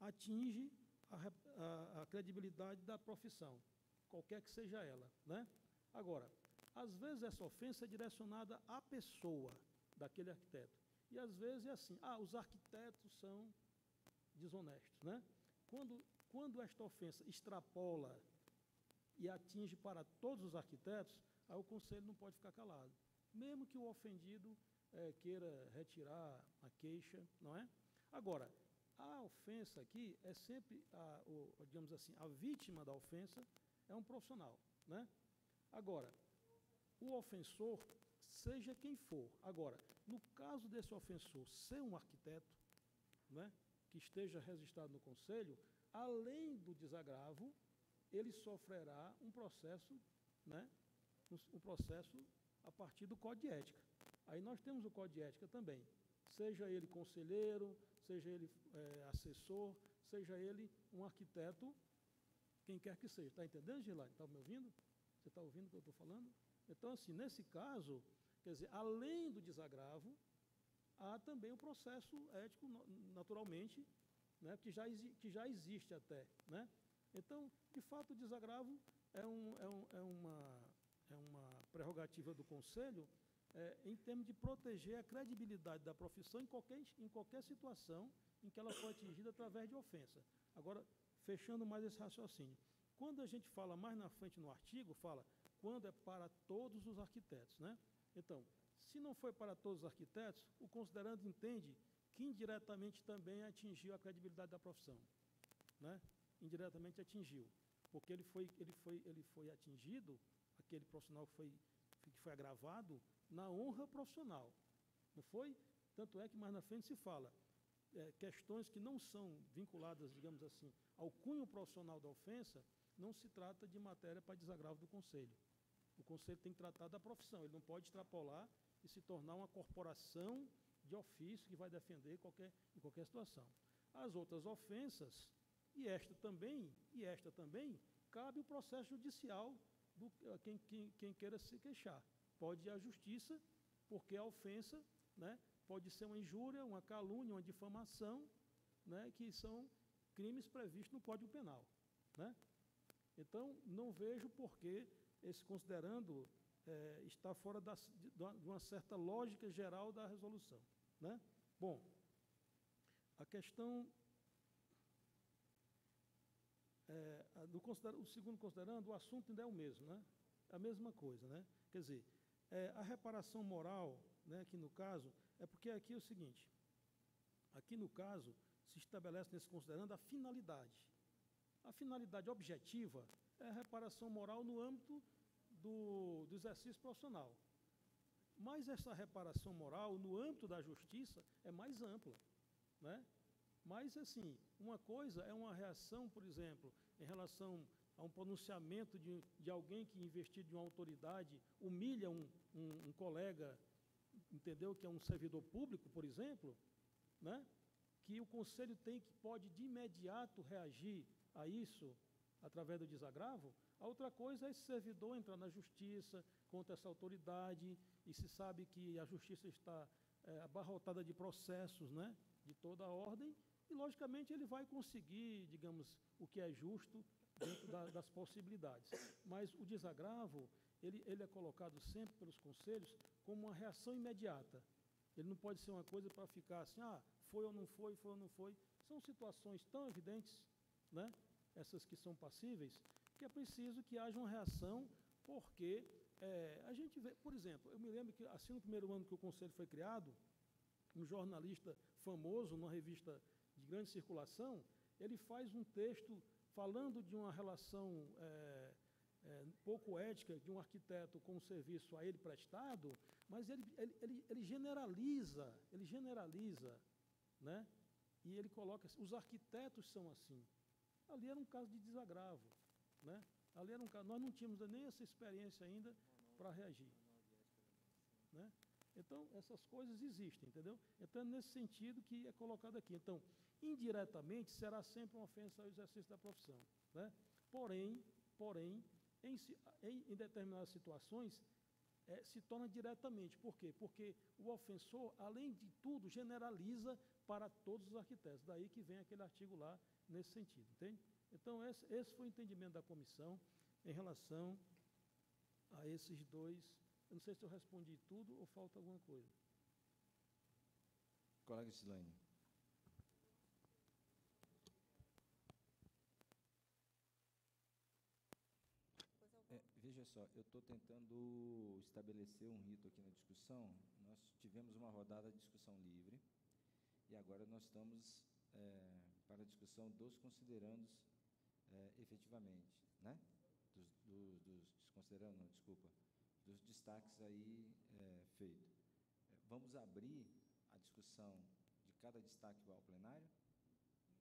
atinge a, a, a, credibilidade da profissão, qualquer que seja ela. Né? Agora, às vezes essa ofensa é direcionada à pessoa daquele arquiteto. E às vezes é assim, ah, os arquitetos são desonestos. Né? Quando, quando esta ofensa extrapola e atinge para todos os arquitetos, aí o conselho não pode ficar calado. Mesmo que o ofendido é, queira retirar a queixa, não é? Agora, a ofensa aqui é sempre, a, o, digamos assim, a vítima da ofensa é um profissional, né? Agora, o ofensor seja quem for. Agora, no caso desse ofensor ser um arquiteto, né, que esteja registrado no Conselho, além do desagravo, ele sofrerá um processo, né, um, processo a partir do Código de Ética. Aí nós temos o Código de Ética também, seja ele conselheiro, seja ele é, assessor, seja ele um arquiteto, quem quer que seja. Está entendendo, Gilaine? Está me ouvindo? Você está ouvindo o que eu estou falando? Então, assim, nesse caso, quer dizer, além do desagravo, há também o processo ético, naturalmente, né, que, já, que já existe até. Né? Então, de fato, o desagravo é, um, é, um, é, uma, é uma prerrogativa do Conselho é, em termos de proteger a credibilidade da profissão em qualquer, em qualquer situação em que ela for atingida através de ofensa. Agora, fechando mais esse raciocínio. Quando a gente fala mais na frente no artigo, fala quando é para todos os arquitetos. Né? Então, se não foi para todos os arquitetos, o considerando entende que indiretamente também atingiu a credibilidade da profissão. Né? Indiretamente atingiu. Porque ele foi, ele foi, ele foi atingido, aquele profissional que foi, que foi agravado, na honra profissional. Não foi? Tanto é que mais na frente se fala é, questões que não são vinculadas, digamos assim, ao cunho profissional da ofensa, não se trata de matéria para desagravo do Conselho. O Conselho tem que tratar da profissão, ele não pode extrapolar e se tornar uma corporação de ofício que vai defender qualquer, em qualquer situação. As outras ofensas, e esta também, e esta também, cabe o processo judicial do quem, quem, quem queira se queixar. Pode ir à justiça, porque a ofensa né, pode ser uma injúria, uma calúnia, uma difamação, né, que são crimes previstos no Código Penal. Né? Então, não vejo por que esse considerando é, está fora da, de, uma certa lógica geral da resolução. Né? Bom, a questão é, do o segundo considerando, o assunto ainda é o mesmo, né? É a mesma coisa, né? Quer dizer, é, a reparação moral, né, aqui no caso, é porque aqui é o seguinte, aqui no caso, se estabelece nesse considerando a finalidade. A finalidade objetiva é reparação moral no âmbito do, do exercício profissional. Mas essa reparação moral, no âmbito da justiça, é mais ampla. Né? Mas, assim, uma coisa é uma reação, por exemplo, em relação a um pronunciamento de, de alguém que, investido de uma autoridade, humilha um, um, um, colega, entendeu, que é um servidor público, por exemplo, né? que o conselho tem que pode de imediato reagir a isso através do desagravo, a outra coisa é esse servidor entrar na justiça contra essa autoridade e se sabe que a justiça está é, abarrotada de processos né, de toda a ordem e, logicamente, ele vai conseguir, digamos, o que é justo dentro da, das possibilidades. Mas o desagravo, ele, ele é colocado sempre pelos conselhos como uma reação imediata. Ele não pode ser uma coisa para ficar assim, ah, foi ou não foi, foi ou não foi. São situações tão evidentes, né, essas que são passíveis, que é preciso que haja uma reação, porque é, a gente vê, por exemplo, eu me lembro que assim no primeiro ano que o Conselho foi criado, um jornalista famoso, numa revista de grande circulação, ele faz um texto falando de uma relação é, é, pouco ética de um arquiteto com um serviço a ele prestado, mas ele, ele, ele, ele generaliza, ele generaliza, né? e ele coloca, os arquitetos são assim. Ali era um caso de desagravo. Né? Ali era um caso, nós não tínhamos nem essa experiência ainda para reagir. Né? Então, essas coisas existem, entendeu? Então, é nesse sentido que é colocado aqui. Então, indiretamente, será sempre uma ofensa ao exercício da profissão. Né? Porém, porém em, em, determinadas situações, é, se torna diretamente. Por quê? Porque o ofensor, além de tudo, generaliza para todos os arquitetos. Daí que vem aquele artigo lá nesse sentido, entende? Então, esse, esse foi o entendimento da comissão em relação a esses dois. Eu não sei se eu respondi tudo ou falta alguma coisa. Colega Silane. É, veja só, eu estou tentando estabelecer um rito aqui na discussão. Nós tivemos uma rodada de discussão livre e agora nós estamos é, para a discussão dos considerandos é, efetivamente, né? Dos, do, dos, desconsiderando, não, desculpa, dos destaques aí é, feito. É, vamos abrir a discussão de cada destaque ao plenário? Sim.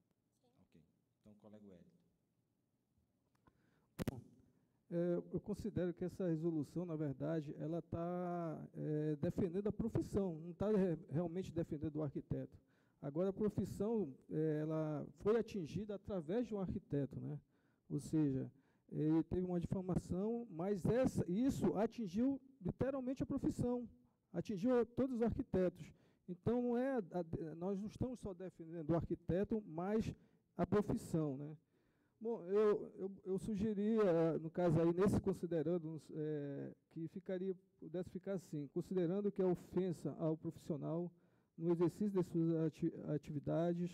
Ok. Então, colega Wellington. Bom, é, eu considero que essa resolução, na verdade, ela está é, defendendo a profissão, não está realmente defendendo o arquiteto. Agora, a profissão é, ela foi atingida através de um arquiteto, né? ou seja, ele teve uma difamação, mas essa, isso atingiu literalmente a profissão, atingiu todos os arquitetos. Então, não é, nós não estamos só defendendo o arquiteto, mas a profissão. Né? Bom, eu, eu, eu sugeria, no caso aí, nesse considerando, é, que ficaria, pudesse ficar assim, considerando que a ofensa ao profissional no exercício de suas ati atividades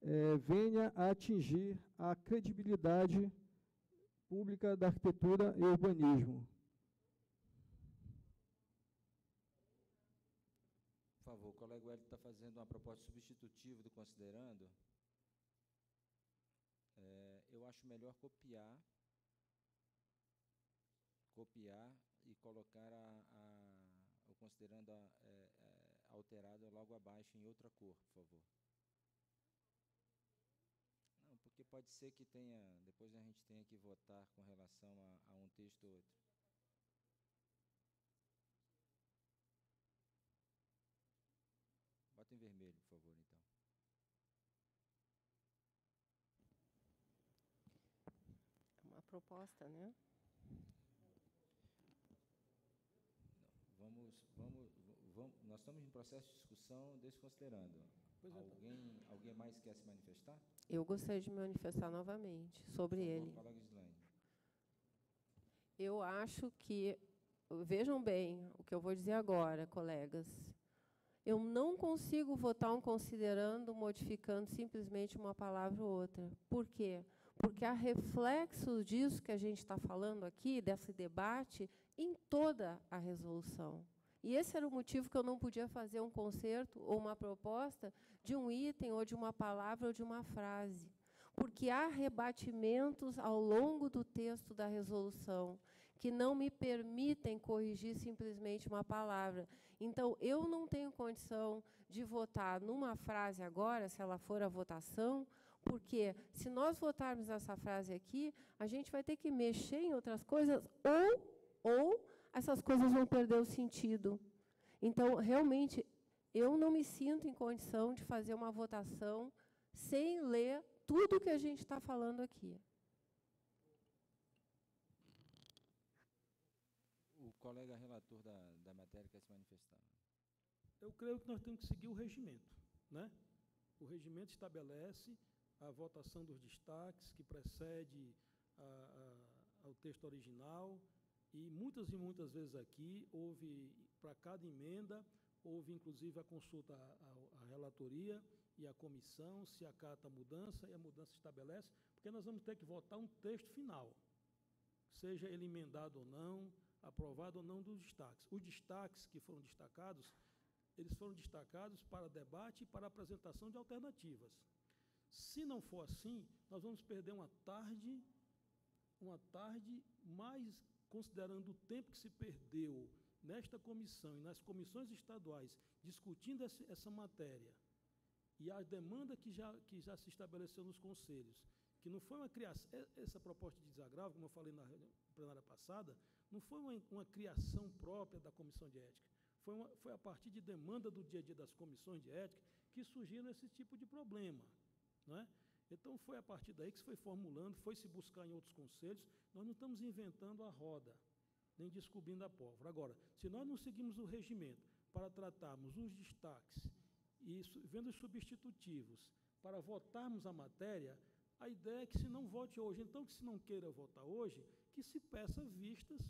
é, venha a atingir a credibilidade pública da arquitetura e urbanismo. Por favor, o colega Hélio está fazendo uma proposta substitutiva do considerando. É, eu acho melhor copiar, copiar e colocar a, a, o considerando a, é, é, alterado logo abaixo em outra cor, por favor. Não, porque pode ser que tenha, depois a gente tenha que votar com relação a, a um texto ou outro. Bota em vermelho, por favor, então. uma proposta, né? Vamos, vamos, vamos, nós estamos em processo de discussão, desconsiderando. É, alguém, alguém mais quer se manifestar? Eu gostaria de me manifestar novamente sobre ele. Colega Gislaine. Eu acho que, vejam bem o que eu vou dizer agora, colegas. Eu não consigo votar um considerando modificando simplesmente uma palavra ou outra. Por quê? porque há reflexos disso que a gente está falando aqui, desse debate, em toda a resolução. E esse era o motivo que eu não podia fazer um concerto ou uma proposta de um item, ou de uma palavra, ou de uma frase. Porque há rebatimentos ao longo do texto da resolução que não me permitem corrigir simplesmente uma palavra. Então, eu não tenho condição de votar numa frase agora, se ela for a votação, porque se nós votarmos essa frase aqui, a gente vai ter que mexer em outras coisas ou, ou essas coisas vão perder o sentido. Então, realmente, eu não me sinto em condição de fazer uma votação sem ler tudo o que a gente está falando aqui. O colega relator da, da matéria quer se manifestar. Eu creio que nós temos que seguir o regimento. Né? O regimento estabelece a votação dos destaques, que precede a, a, ao texto original, e muitas e muitas vezes aqui houve, para cada emenda, houve inclusive a consulta à, à relatoria e à comissão, se acata a mudança, e a mudança estabelece, porque nós vamos ter que votar um texto final, seja ele emendado ou não, aprovado ou não dos destaques. Os destaques que foram destacados, eles foram destacados para debate e para apresentação de alternativas. Se não for assim, nós vamos perder uma tarde, uma tarde mais considerando o tempo que se perdeu nesta comissão e nas comissões estaduais discutindo essa matéria e a demanda que já, que já se estabeleceu nos conselhos, que não foi uma criação, essa proposta de desagravo, como eu falei na plenária passada, não foi uma, uma criação própria da comissão de ética, foi, uma, foi a partir de demanda do dia a dia das comissões de ética que surgiram esse tipo de problema. Não é? Então, foi a partir daí que se foi formulando, foi se buscar em outros conselhos. Nós não estamos inventando a roda, nem descobrindo a pólvora. Agora, se nós não seguimos o regimento para tratarmos os destaques e vendo os substitutivos, para votarmos a matéria, a ideia é que se não vote hoje, então que se não queira votar hoje, que se peça vistas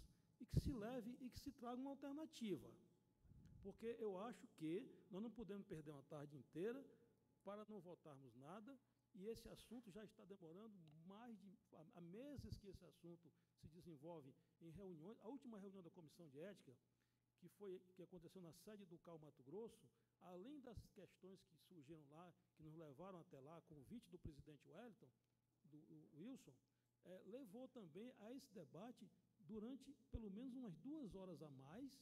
e que se leve e que se traga uma alternativa. Porque eu acho que nós não podemos perder uma tarde inteira para não votarmos nada, e esse assunto já está demorando mais de há meses que esse assunto se desenvolve em reuniões. A última reunião da comissão de ética, que foi que aconteceu na sede do CAL Mato Grosso, além das questões que surgiram lá, que nos levaram até lá, convite do presidente Wellington, do Wilson, é, levou também a esse debate durante pelo menos umas duas horas a mais.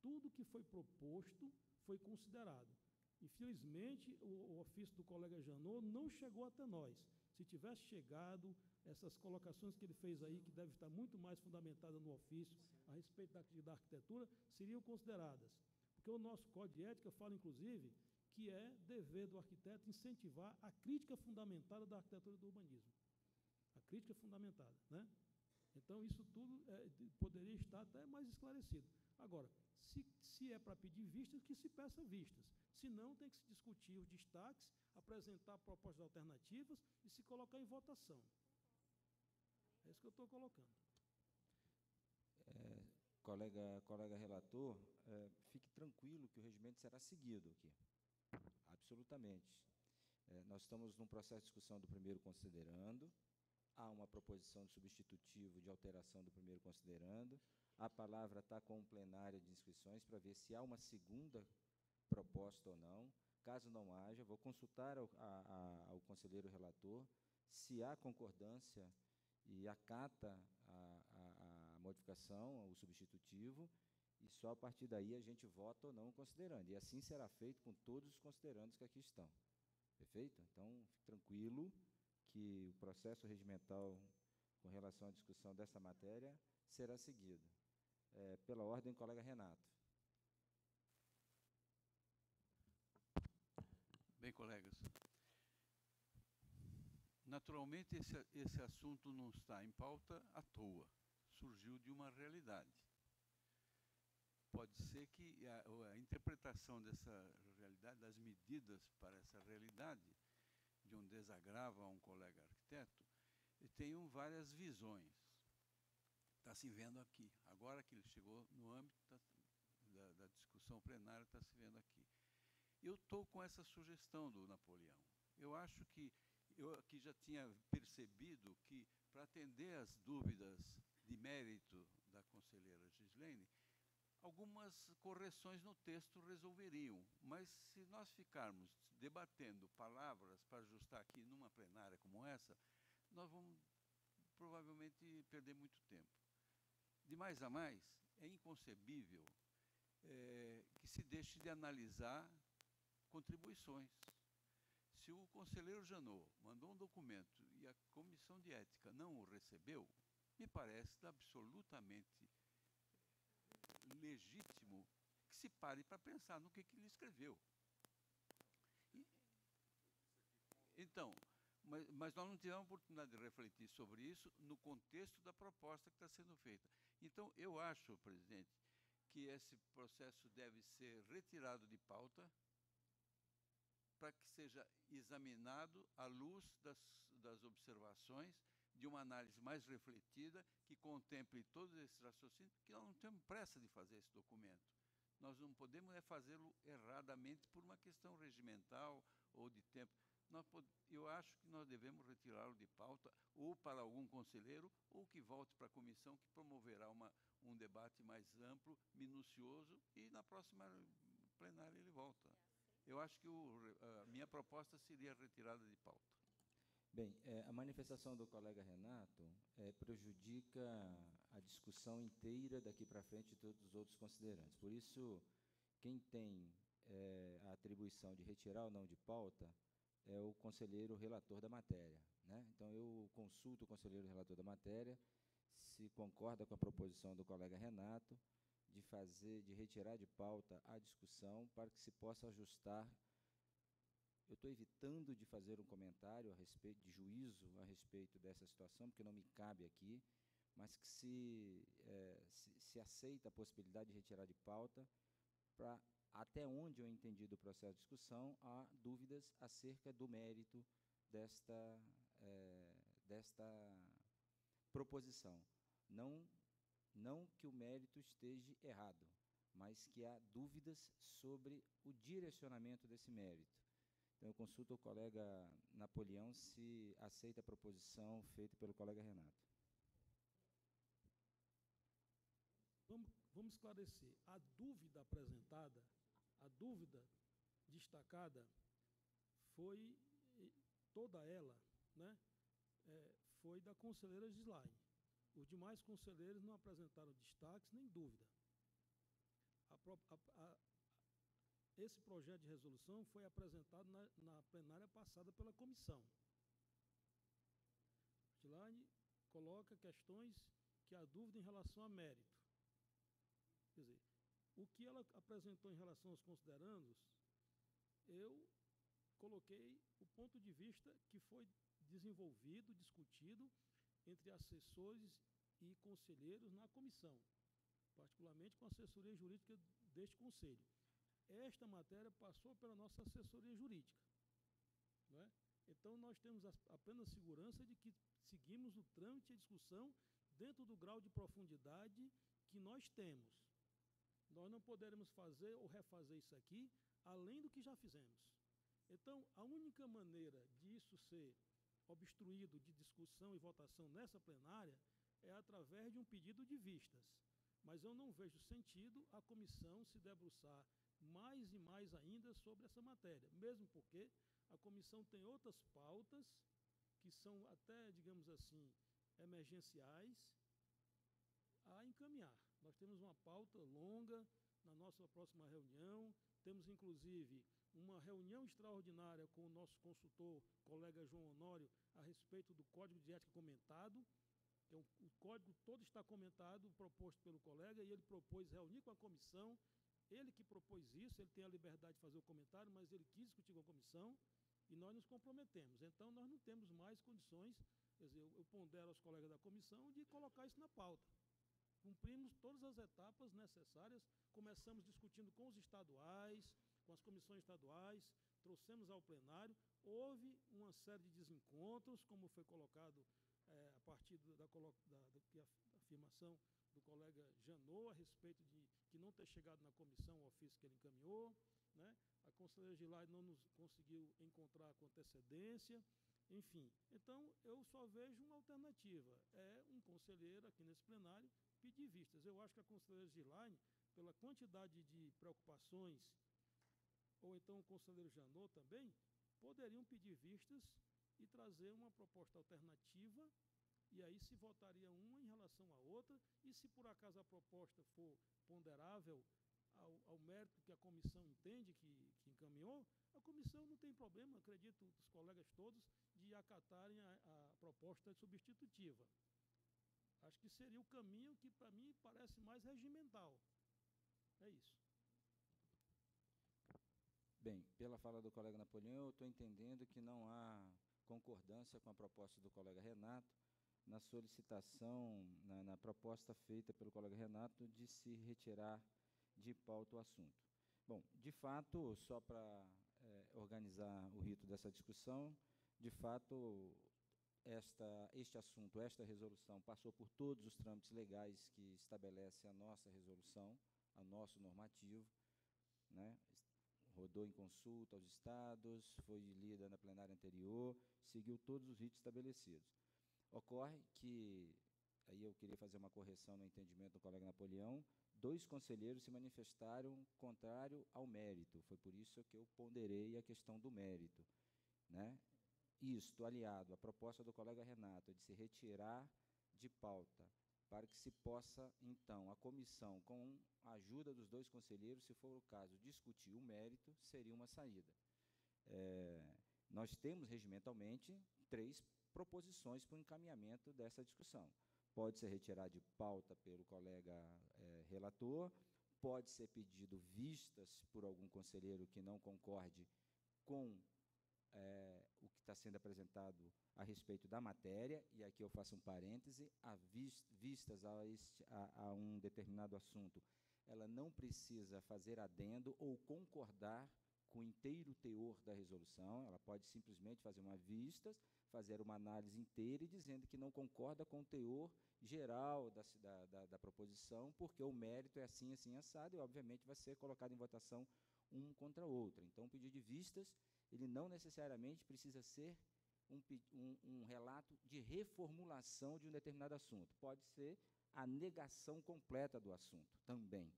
Tudo que foi proposto foi considerado. Infelizmente, o, o ofício do colega Janot não chegou até nós. Se tivesse chegado, essas colocações que ele fez aí, que deve estar muito mais fundamentada no ofício a respeito da, da arquitetura, seriam consideradas. Porque o nosso Código de Ética fala, inclusive, que é dever do arquiteto incentivar a crítica fundamentada da arquitetura do urbanismo. A crítica fundamentada. Né? Então, isso tudo é, poderia estar até mais esclarecido. Agora, se, se é para pedir vistas, que se peça vistas. Se não, tem que se discutir os destaques, apresentar propostas alternativas e se colocar em votação. É isso que eu estou colocando. É, colega, colega relator, é, fique tranquilo que o regimento será seguido aqui. Absolutamente. É, nós estamos num processo de discussão do primeiro considerando, há uma proposição de substitutivo de alteração do primeiro considerando, a palavra está com o plenário de inscrições para ver se há uma segunda proposta ou não. Caso não haja, vou consultar ao, a, ao conselheiro relator se há concordância e acata a, a, a, modificação, o substitutivo, e só a partir daí a gente vota ou não considerando. E assim será feito com todos os considerandos que aqui estão. Perfeito? Então, fique tranquilo que o processo regimental com relação à discussão dessa matéria será seguido. É, pela ordem, colega Renato. Bem, colegas, naturalmente esse, esse assunto não está em pauta à toa, surgiu de uma realidade. Pode ser que a, a interpretação dessa realidade, das medidas para essa realidade, de um desagravo a um colega arquiteto, tenham várias visões. Está se vendo aqui. Agora que ele chegou no âmbito da, da, da discussão plenária, está se vendo aqui. Eu estou com essa sugestão do Napoleão. Eu acho que eu aqui já tinha percebido que, para atender às dúvidas de mérito da conselheira Gislene, algumas correções no texto resolveriam. Mas se nós ficarmos debatendo palavras para ajustar aqui numa plenária como essa, nós vamos provavelmente perder muito tempo. De mais a mais, é inconcebível é, que se deixe de analisar contribuições. Se o conselheiro Janot mandou um documento e a comissão de ética não o recebeu, me parece absolutamente legítimo que se pare para pensar no que, que ele escreveu. E, então, mas, mas, nós não tivemos oportunidade de refletir sobre isso no contexto da proposta que está sendo feita. Então, eu acho, presidente, que esse processo deve ser retirado de pauta para que seja examinado à luz das, das observações de uma análise mais refletida, que contemple todos esses raciocínios, que nós não temos pressa de fazer esse documento. Nós não podemos é fazê-lo erradamente por uma questão regimental ou de tempo. Nós, eu acho que nós devemos retirá-lo de pauta, ou para algum conselheiro, ou que volte para a comissão, que promoverá uma, um debate mais amplo, minucioso, e na próxima plenária ele volta. Eu acho que o, a minha proposta seria retirada de pauta. Bem, é, a manifestação do colega Renato é, prejudica a discussão inteira daqui para frente de todos os outros considerantes. Por isso, quem tem é, a atribuição de retirar ou não de pauta é o conselheiro relator da matéria. Né? Então, eu consulto o conselheiro relator da matéria se concorda com a proposição do colega Renato de fazer, de retirar de pauta a discussão para que se possa ajustar eu estou evitando de fazer um comentário a respeito, de juízo a respeito dessa situação, porque não me cabe aqui, mas que se, é, se, se, aceita a possibilidade de retirar de pauta, para até onde eu entendi do processo de discussão, há dúvidas acerca do mérito desta, é, desta proposição. Não, não que o mérito esteja errado, mas que há dúvidas sobre o direcionamento desse mérito. Então, eu consulto o colega Napoleão se aceita a proposição feita pelo colega Renato. Vamos, vamos esclarecer. A dúvida apresentada, a dúvida destacada, foi toda ela, né, é, foi da conselheira Gislaine. Os demais conselheiros não apresentaram destaques nem dúvida. A, a, a, esse projeto de resolução foi apresentado na, na plenária passada pela comissão. Tilane coloca questões que há dúvida em relação a mérito. Quer dizer, o que ela apresentou em relação aos considerandos, eu coloquei o ponto de vista que foi desenvolvido, discutido entre assessores e conselheiros na comissão, particularmente com a assessoria jurídica deste conselho. Esta matéria passou pela nossa assessoria jurídica. Não é? Então, nós temos a plena segurança de que seguimos o trâmite e a discussão dentro do grau de profundidade que nós temos. Nós não poderemos fazer ou refazer isso aqui além do que já fizemos. Então, a única maneira disso ser obstruído de discussão e votação nessa plenária é através de um pedido de vistas. Mas eu não vejo sentido a comissão se debruçar mais e mais ainda sobre essa matéria, mesmo porque a comissão tem outras pautas que são até, digamos assim, emergenciais a encaminhar. Nós temos uma pauta longa na nossa próxima reunião, temos inclusive uma reunião extraordinária com o nosso consultor, colega João Honório, a respeito do Código de Ética comentado, que é um, o código todo está comentado, proposto pelo colega, e ele propôs reunir com a comissão, ele que propôs isso, ele tem a liberdade de fazer o comentário, mas ele quis discutir com a comissão, e nós nos comprometemos. Então, nós não temos mais condições, quer dizer, eu, eu pondero aos colegas da comissão de colocar isso na pauta. Cumprimos todas as etapas necessárias, começamos discutindo com os estaduais, com as comissões estaduais, trouxemos ao plenário, houve uma série de desencontros, como foi colocado é, a partir da, da, da, afirmação do colega Janot a respeito de que não ter chegado na comissão o ofício que ele encaminhou, né? a conselheira Gilai não nos conseguiu encontrar com antecedência, enfim. Então, eu só vejo uma alternativa, é um conselheiro aqui nesse plenário pedir vistas. Eu acho que a conselheira Gilai, pela quantidade de preocupações, ou então o conselheiro Janot também, poderiam pedir vistas e trazer uma proposta alternativa, e aí se votaria uma em relação à outra, e se por acaso a proposta for ponderável ao, ao mérito que a comissão entende que, que, encaminhou, a comissão não tem problema, acredito, os colegas todos, de acatarem a, a proposta substitutiva. Acho que seria o caminho que, para mim, parece mais regimental. É isso. Bem, pela fala do colega Napoleão, eu estou entendendo que não há concordância com a proposta do colega Renato na solicitação, na, na proposta feita pelo colega Renato de se retirar de pauta o assunto. Bom, de fato, só para é, organizar o rito dessa discussão, de fato, esta, este assunto, esta resolução, passou por todos os trâmites legais que estabelece a nossa resolução, a nosso normativo, né? Rodou em consulta aos estados, foi lida na plenária anterior, seguiu todos os ritos estabelecidos. Ocorre que, aí eu queria fazer uma correção no entendimento do colega Napoleão, dois conselheiros se manifestaram contrário ao mérito, foi por isso que eu ponderei a questão do mérito. Né? Isto, aliado à proposta do colega Renato de se retirar de pauta para que se possa, então, a comissão, com a ajuda dos dois conselheiros, se for o caso, discutir o mérito, seria uma saída. É, nós temos, regimentalmente, três proposições para o encaminhamento dessa discussão. Pode ser retirado de pauta pelo colega é, relator, pode ser pedido vistas por algum conselheiro que não concorde com é, que está sendo apresentado a respeito da matéria, e aqui eu faço um parêntese, a vistas a, este, a, a um determinado assunto, ela não precisa fazer adendo ou concordar com o inteiro teor da resolução, ela pode simplesmente fazer uma vista, fazer uma análise inteira e dizendo que não concorda com o teor geral da, da, da, proposição, porque o mérito é assim, assim, assado, e, obviamente, vai ser colocado em votação um contra o outro. Então, o pedido de vistas, ele não necessariamente precisa ser um, um, um relato de reformulação de um determinado assunto. Pode ser a negação completa do assunto também,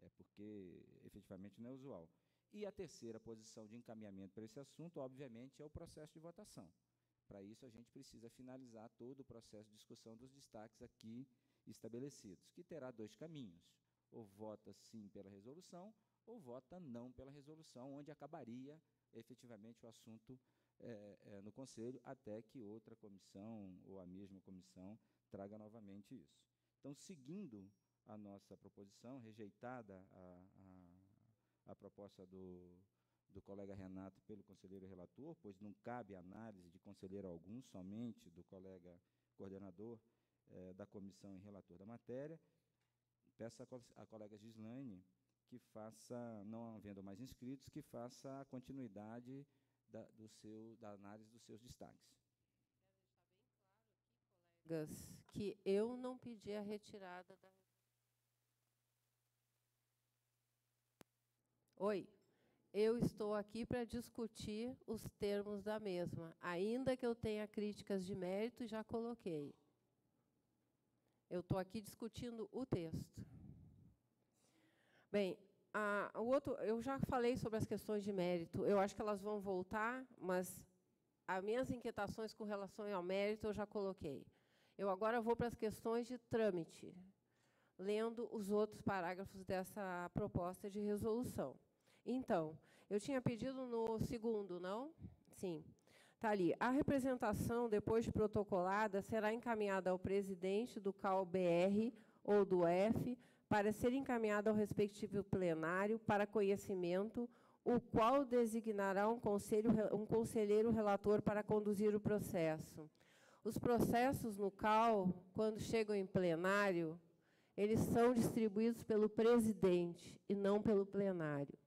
é porque efetivamente não é usual. E a terceira posição de encaminhamento para esse assunto, obviamente, é o processo de votação. Para isso, a gente precisa finalizar todo o processo de discussão dos destaques aqui estabelecidos, que terá dois caminhos. Ou vota sim pela resolução, ou vota não pela resolução, onde acabaria efetivamente o assunto é, é, no Conselho, até que outra comissão ou a mesma comissão traga novamente isso. Então, seguindo a nossa proposição, rejeitada a, a, a proposta do, do colega Renato pelo conselheiro relator, pois não cabe análise de conselheiro algum, somente do colega coordenador eh, da comissão e relator da matéria. Peço à colega Gislaine que faça, não havendo mais inscritos, que faça a continuidade da, do seu, da análise dos seus destaques. Colegas, que eu não pedi a retirada da. Oi. Eu estou aqui para discutir os termos da mesma, ainda que eu tenha críticas de mérito, já coloquei. Eu estou aqui discutindo o texto. Bem, a, o outro, eu já falei sobre as questões de mérito. Eu acho que elas vão voltar, mas as minhas inquietações com relação ao mérito eu já coloquei. Eu agora vou para as questões de trâmite, lendo os outros parágrafos dessa proposta de resolução. Então, eu tinha pedido no segundo, não? Sim. Está ali. A representação, depois de protocolada, será encaminhada ao presidente do CAL-BR ou do F para ser encaminhada ao respectivo plenário para conhecimento, o qual designará um, conselho, um conselheiro relator para conduzir o processo. Os processos no CAL, quando chegam em plenário, eles são distribuídos pelo presidente e não pelo plenário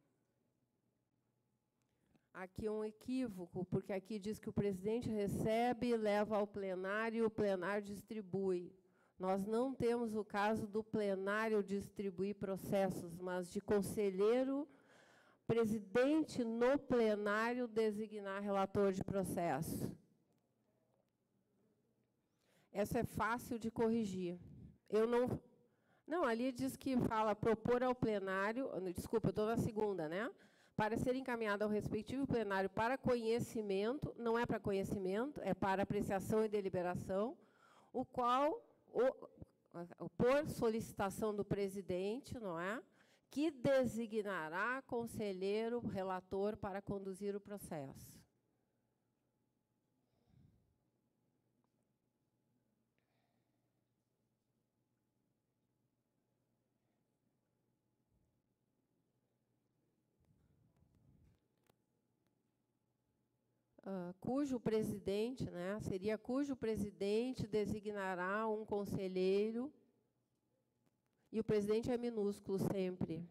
aqui um equívoco, porque aqui diz que o presidente recebe leva ao plenário e o plenário distribui. Nós não temos o caso do plenário distribuir processos, mas de conselheiro, presidente no plenário designar relator de processo. Essa é fácil de corrigir. Eu não. Não, ali diz que fala propor ao plenário. Desculpa, eu estou na segunda, né? para ser encaminhada ao respectivo plenário para conhecimento, não é para conhecimento, é para apreciação e deliberação, o qual, por solicitação do presidente, não é? Que designará conselheiro relator para conduzir o processo. Uh, cujo presidente, né, seria cujo presidente designará um conselheiro, e o presidente é minúsculo sempre.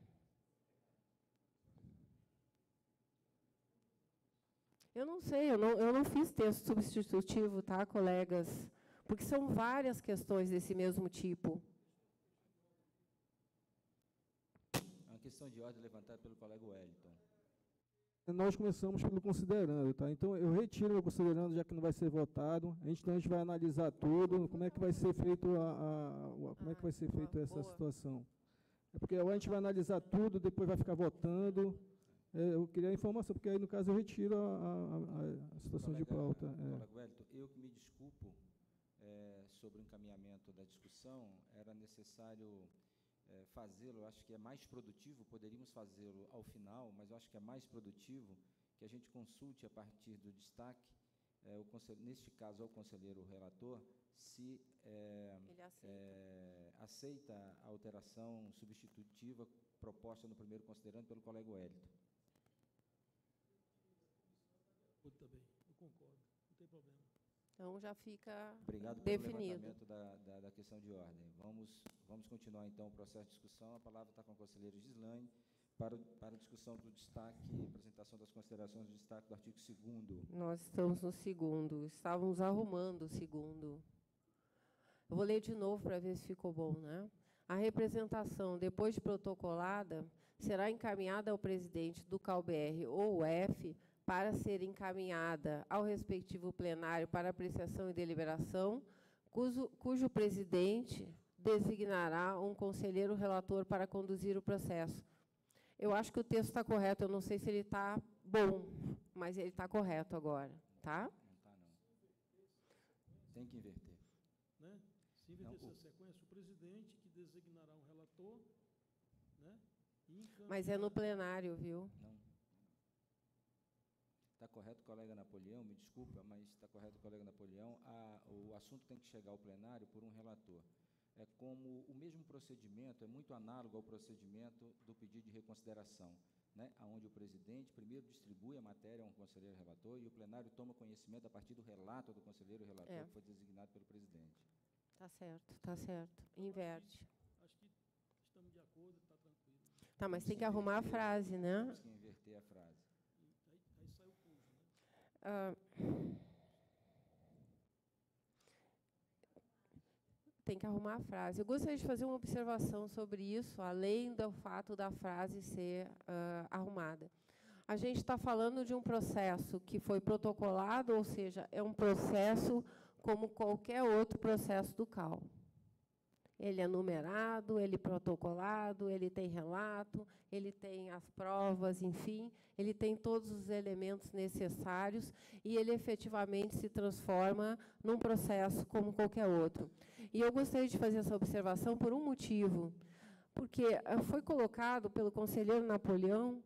Eu não sei, eu não, eu não fiz texto substitutivo, tá, colegas? Porque são várias questões desse mesmo tipo. É uma questão de ordem levantada pelo colega Wellington nós começamos pelo considerando, tá? Então eu retiro o considerando, já que não vai ser votado. A gente, então a gente vai analisar tudo, como é que vai ser feito a, a, a como é que vai ser feito essa situação. É porque a gente vai analisar tudo, depois vai ficar votando. É, eu queria a informação, porque aí no caso eu retiro a, a, a situação colega, de pauta. É. Colega Wellington, eu que me desculpo é, sobre o encaminhamento da discussão, era necessário é, fazê-lo, acho que é mais produtivo, poderíamos fazê-lo ao final, mas eu acho que é mais produtivo que a gente consulte a partir do destaque, é, o neste caso, ao conselheiro relator, se é, aceita. É, aceita. a alteração substitutiva proposta no primeiro considerando pelo colega Wellington. Eu também, eu concordo, não tem problema. Então já fica Obrigado definido. pelo levantamento da, da, da, questão de ordem. Vamos, vamos continuar então o processo de discussão. A palavra está com a conselheira Gislaine para, para a discussão do destaque apresentação das considerações do destaque do artigo 2 Nós estamos no segundo, estávamos arrumando o segundo. Eu vou ler de novo para ver se ficou bom. Né? A representação, depois de protocolada, será encaminhada ao presidente do CalBR ou F para ser encaminhada ao respectivo plenário para apreciação e deliberação, cujo, cujo presidente designará um conselheiro relator para conduzir o processo. Eu acho que o texto está correto, eu não sei se ele está bom, mas ele está correto agora. Tá? Não está, não. Tem que inverter. Né? Se inverter essa sequência, o presidente que designará um relator, né? Mas é no plenário, viu? Está correto, colega Napoleão, me desculpa, mas está correto, colega Napoleão. A, o assunto tem que chegar ao plenário por um relator. É como o mesmo procedimento, é muito análogo ao procedimento do pedido de reconsideração, né, onde o presidente primeiro distribui a matéria a um conselheiro relator e o plenário toma conhecimento a partir do relato do conselheiro relator É. que foi designado pelo presidente. Tá certo, tá certo. Inverte. Acho que estamos de acordo, está tranquilo. Tá, mas tem que arrumar a frase, né? Temos que inverter a frase. Aí, aí sai o cujo, Ah, tem que arrumar a frase. Eu gostaria de fazer uma observação sobre isso, além do fato da frase ser ah, arrumada. A gente está falando de um processo que foi protocolado, ou seja, é um processo como qualquer outro processo do CAL. Ele é numerado, ele é protocolado, ele tem relato, ele tem as provas, enfim, ele tem todos os elementos necessários e ele efetivamente se transforma num processo como qualquer outro. E eu gostaria de fazer essa observação por um motivo, porque ah, foi colocado pelo conselheiro Napoleão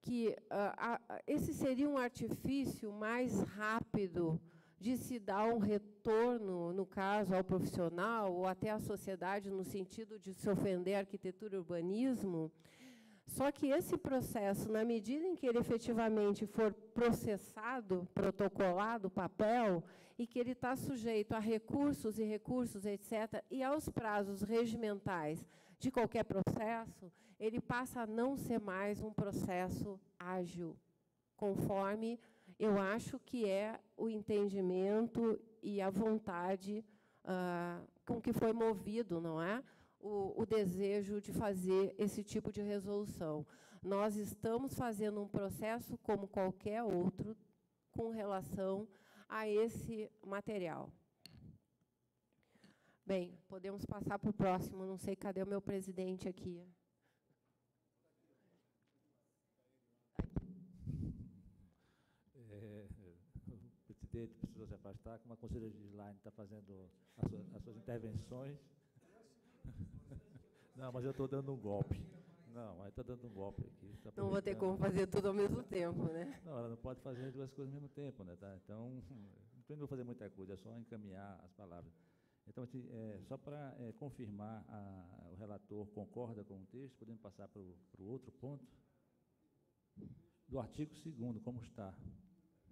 que ah, esse seria um artifício mais rápido de se dar um retorno, no caso, ao profissional ou até à sociedade, no sentido de se ofender a arquitetura e urbanismo. Só que esse processo, na medida em que ele efetivamente for processado, protocolado, papel, e que ele está sujeito a recursos e recursos, etc., e aos prazos regimentais de qualquer processo, ele passa a não ser mais um processo ágil, conforme eu acho que é o entendimento e a vontade ah, com que foi movido, não é? O, o desejo de fazer esse tipo de resolução. Nós estamos fazendo um processo como qualquer outro com relação a esse material. Bem, podemos passar para o próximo. Não sei cadê o meu presidente aqui. É, o presidente afastar, como a conselheira Gislaine está fazendo as suas, as suas intervenções. Não, mas eu estou dando um golpe. Não, aí está dando um golpe aqui. tá Não vou ter como fazer tudo ao mesmo tempo, né? Não, ela não pode fazer duas coisas ao mesmo tempo, né? Tá? Então, não vou fazer muita coisa, é só encaminhar as palavras. Então, assim, é, só para é, confirmar, a- o relator concorda com o texto, podemos passar para o outro ponto? Do artigo 2 como está?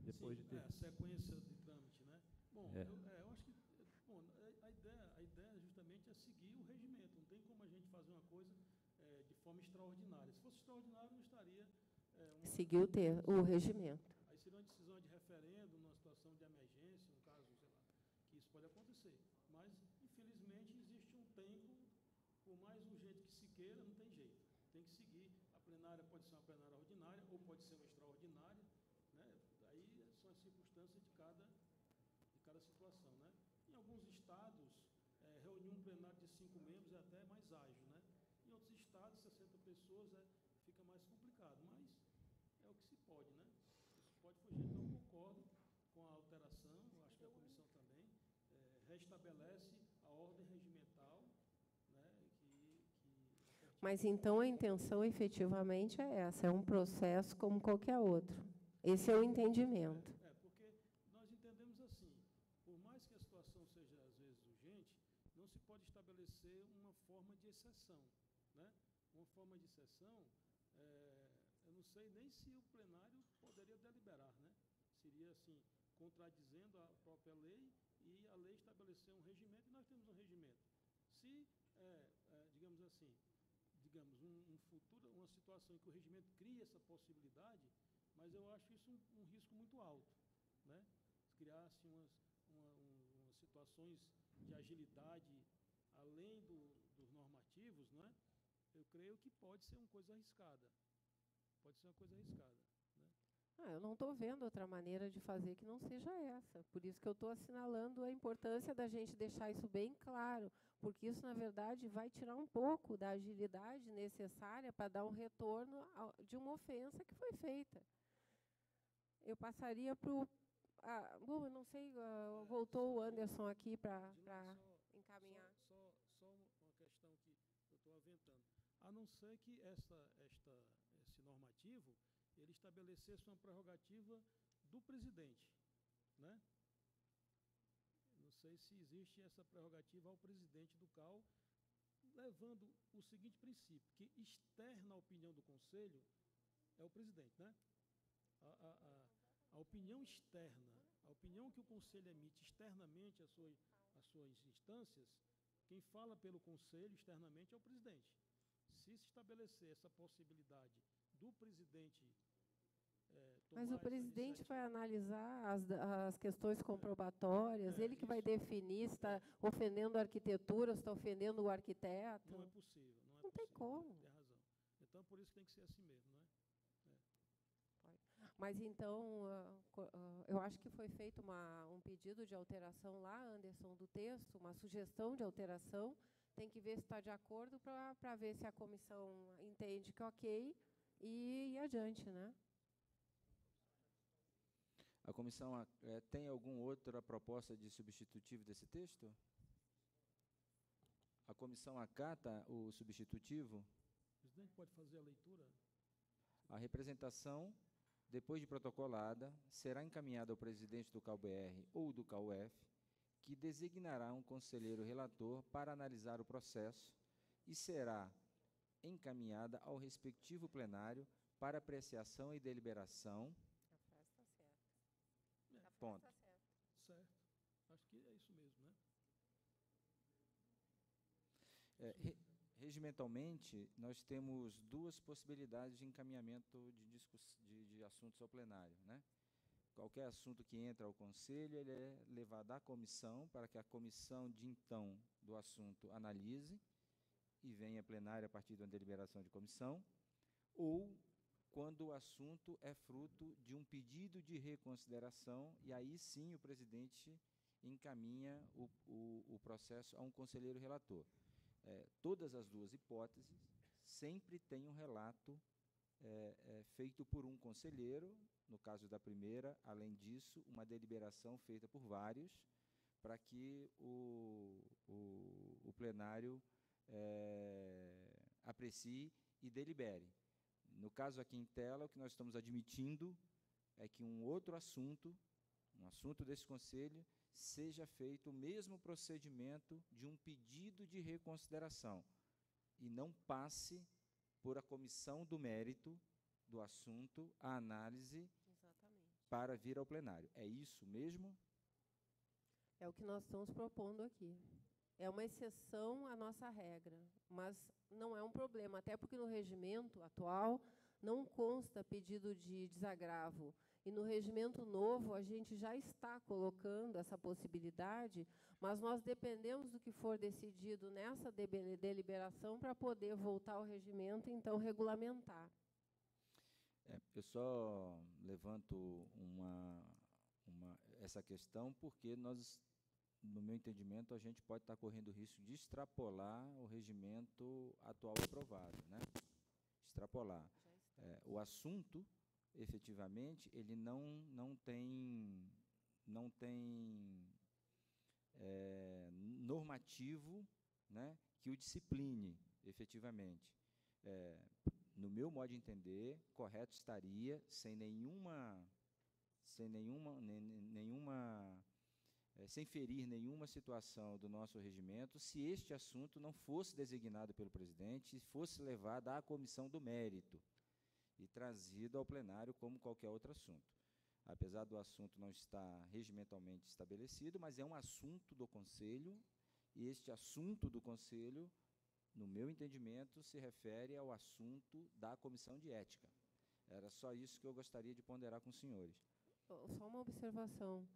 Depois Sim, de ter... é, a sequência de? Bom, É. eu, é, eu acho que bom, a- ideia, a ideia justamente é seguir o regimento. Não tem como a gente fazer uma coisa é, de forma extraordinária. Se fosse extraordinário, não estaria é, uma- Seguiu o ter- o regimento. Aí seria uma decisão de referendo, numa situação de emergência, um caso, sei lá, que isso pode acontecer. Mas, infelizmente, existe um tempo, por mais urgente que se queira, não tem jeito. Tem que seguir. A plenária pode ser uma plenária ordinária ou pode ser uma extraordinária. Né? Aí são as circunstâncias de cada, de cada situação. Né? Em alguns estados, é, reunir um plenário de cinco membros é até mais ágil. Né? Em outros estados, 60 pessoas é, fica mais complicado. Mas é o que se pode, né? Isso pode fugir. Então, eu concordo com a alteração, eu acho que a comissão também restabelece a ordem regimental, né? Que, que Mas então a intenção efetivamente é essa, é um processo como qualquer outro. Esse é o entendimento. É, porque nós entendemos assim, por mais que a situação seja às vezes urgente, não se pode estabelecer uma forma de exceção, né? Uma forma de exceção, é, eu não sei nem se o plenário poderia deliberar, né? Seria assim, contradizendo a própria lei estabelecer um regimento e nós temos um regimento. Se, é, é, digamos assim, digamos um, um futuro, uma situação em que o regimento cria essa possibilidade, mas eu acho isso um, um risco muito alto, né? Criar-se umas, uma, um, umas situações de agilidade além do, dos normativos, não é? Eu creio que pode ser uma coisa arriscada. Pode ser uma coisa arriscada. Ah, eu não estou vendo outra maneira de fazer que não seja essa. Por isso que eu estou assinalando a importância da gente deixar isso bem claro, porque isso, na verdade, vai tirar um pouco da agilidade necessária para dar um retorno de uma ofensa que foi feita. Eu passaria para o. Ah, bom, eu não sei, ah, voltou o Anderson aqui para para só- encaminhar. Só, só, só uma questão que eu estou aventando. A não ser que essa, esta, esse normativo ele estabelecesse uma prerrogativa do presidente. Né? Não sei se existe essa prerrogativa ao presidente do CAL, levando o seguinte princípio, que externa a opinião do Conselho é o presidente. Né? A, a, a, a opinião externa, a opinião que o Conselho emite externamente às suas, às suas instâncias, quem fala pelo Conselho externamente é o presidente. Se se estabelecer essa possibilidade do presidente Mas o presidente vai analisar as, as questões comprobatórias, é, ele que vai definir se está ofendendo a arquitetura, se está ofendendo o arquiteto. Não é possível. Não, é não possível, tem como. Tem razão. Então, por isso que tem que ser assim mesmo, não é? é. Mas então, uh, uh, eu acho que foi feito uma, um pedido de alteração lá, Anderson, do texto, uma sugestão de alteração. Tem que ver se está de acordo para ver se a comissão entende que é ok e ir adiante, né? A comissão é, tem alguma outra proposta de substitutivo desse texto? A comissão acata o substitutivo? O presidente pode fazer a leitura? A representação, depois de protocolada, será encaminhada ao presidente do CalBR ou do CalUF, que designará um conselheiro relator para analisar o processo e será encaminhada ao respectivo plenário para apreciação e deliberação Ponto. Tá certo. certo. Acho que é isso mesmo, né? É, re, regimentalmente, nós temos duas possibilidades de encaminhamento de, de, de, assuntos ao plenário. Né? Qualquer assunto que entra ao conselho, ele é levado à comissão, para que a comissão de então do assunto analise e venha plenário a partir de uma deliberação de comissão, ou quando o assunto é fruto de um pedido de reconsideração, e aí sim o presidente encaminha o, o, o processo a um conselheiro relator. É, todas as duas hipóteses sempre tem um relato é, é, feito por um conselheiro, no caso da primeira, além disso, uma deliberação feita por vários, para que o, o, o plenário é, aprecie e delibere. No caso aqui em tela, o que nós estamos admitindo é que um outro assunto, um assunto desse conselho, seja feito o mesmo procedimento de um pedido de reconsideração e não passe por a comissão do mérito do assunto a análise Exatamente. para vir ao plenário. É isso mesmo? É o que nós estamos propondo aqui. É uma exceção à nossa regra, mas não é um problema, até porque no regimento atual não consta pedido de desagravo. E no regimento novo, a gente já está colocando essa possibilidade, mas nós dependemos do que for decidido nessa deliberação para poder voltar ao regimento e, então, regulamentar. É, eu só levanto uma, uma, essa questão porque nós no meu entendimento, a gente pode estar correndo o risco de extrapolar o regimento atual aprovado. Né? Extrapolar. É, o assunto, efetivamente, ele não, não tem, não tem é, normativo né, que o discipline, efetivamente. É, no meu modo de entender, correto estaria, sem nenhuma, sem nenhuma, nenhuma é, sem ferir nenhuma situação do nosso regimento, se este assunto não fosse designado pelo presidente e fosse levado à comissão do mérito e trazido ao plenário como qualquer outro assunto. Apesar do assunto não estar regimentalmente estabelecido, mas é um assunto do Conselho, e este assunto do Conselho, no meu entendimento, se refere ao assunto da Comissão de Ética. Era só isso que eu gostaria de ponderar com os senhores. Só uma observação.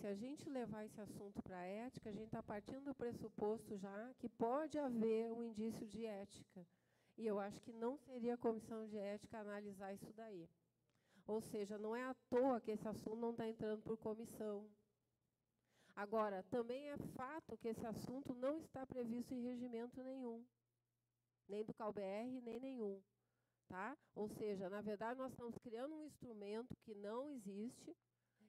Se a gente levar esse assunto para a ética, a gente está partindo do pressuposto já que pode haver um indício de ética. E eu acho que não seria a comissão de ética analisar isso daí. Ou seja, não é à toa que esse assunto não está entrando por comissão. Agora, também é fato que esse assunto não está previsto em regimento nenhum, nem do CalBR, nem nenhum. Tá? Ou seja, na verdade, nós estamos criando um instrumento que não existe,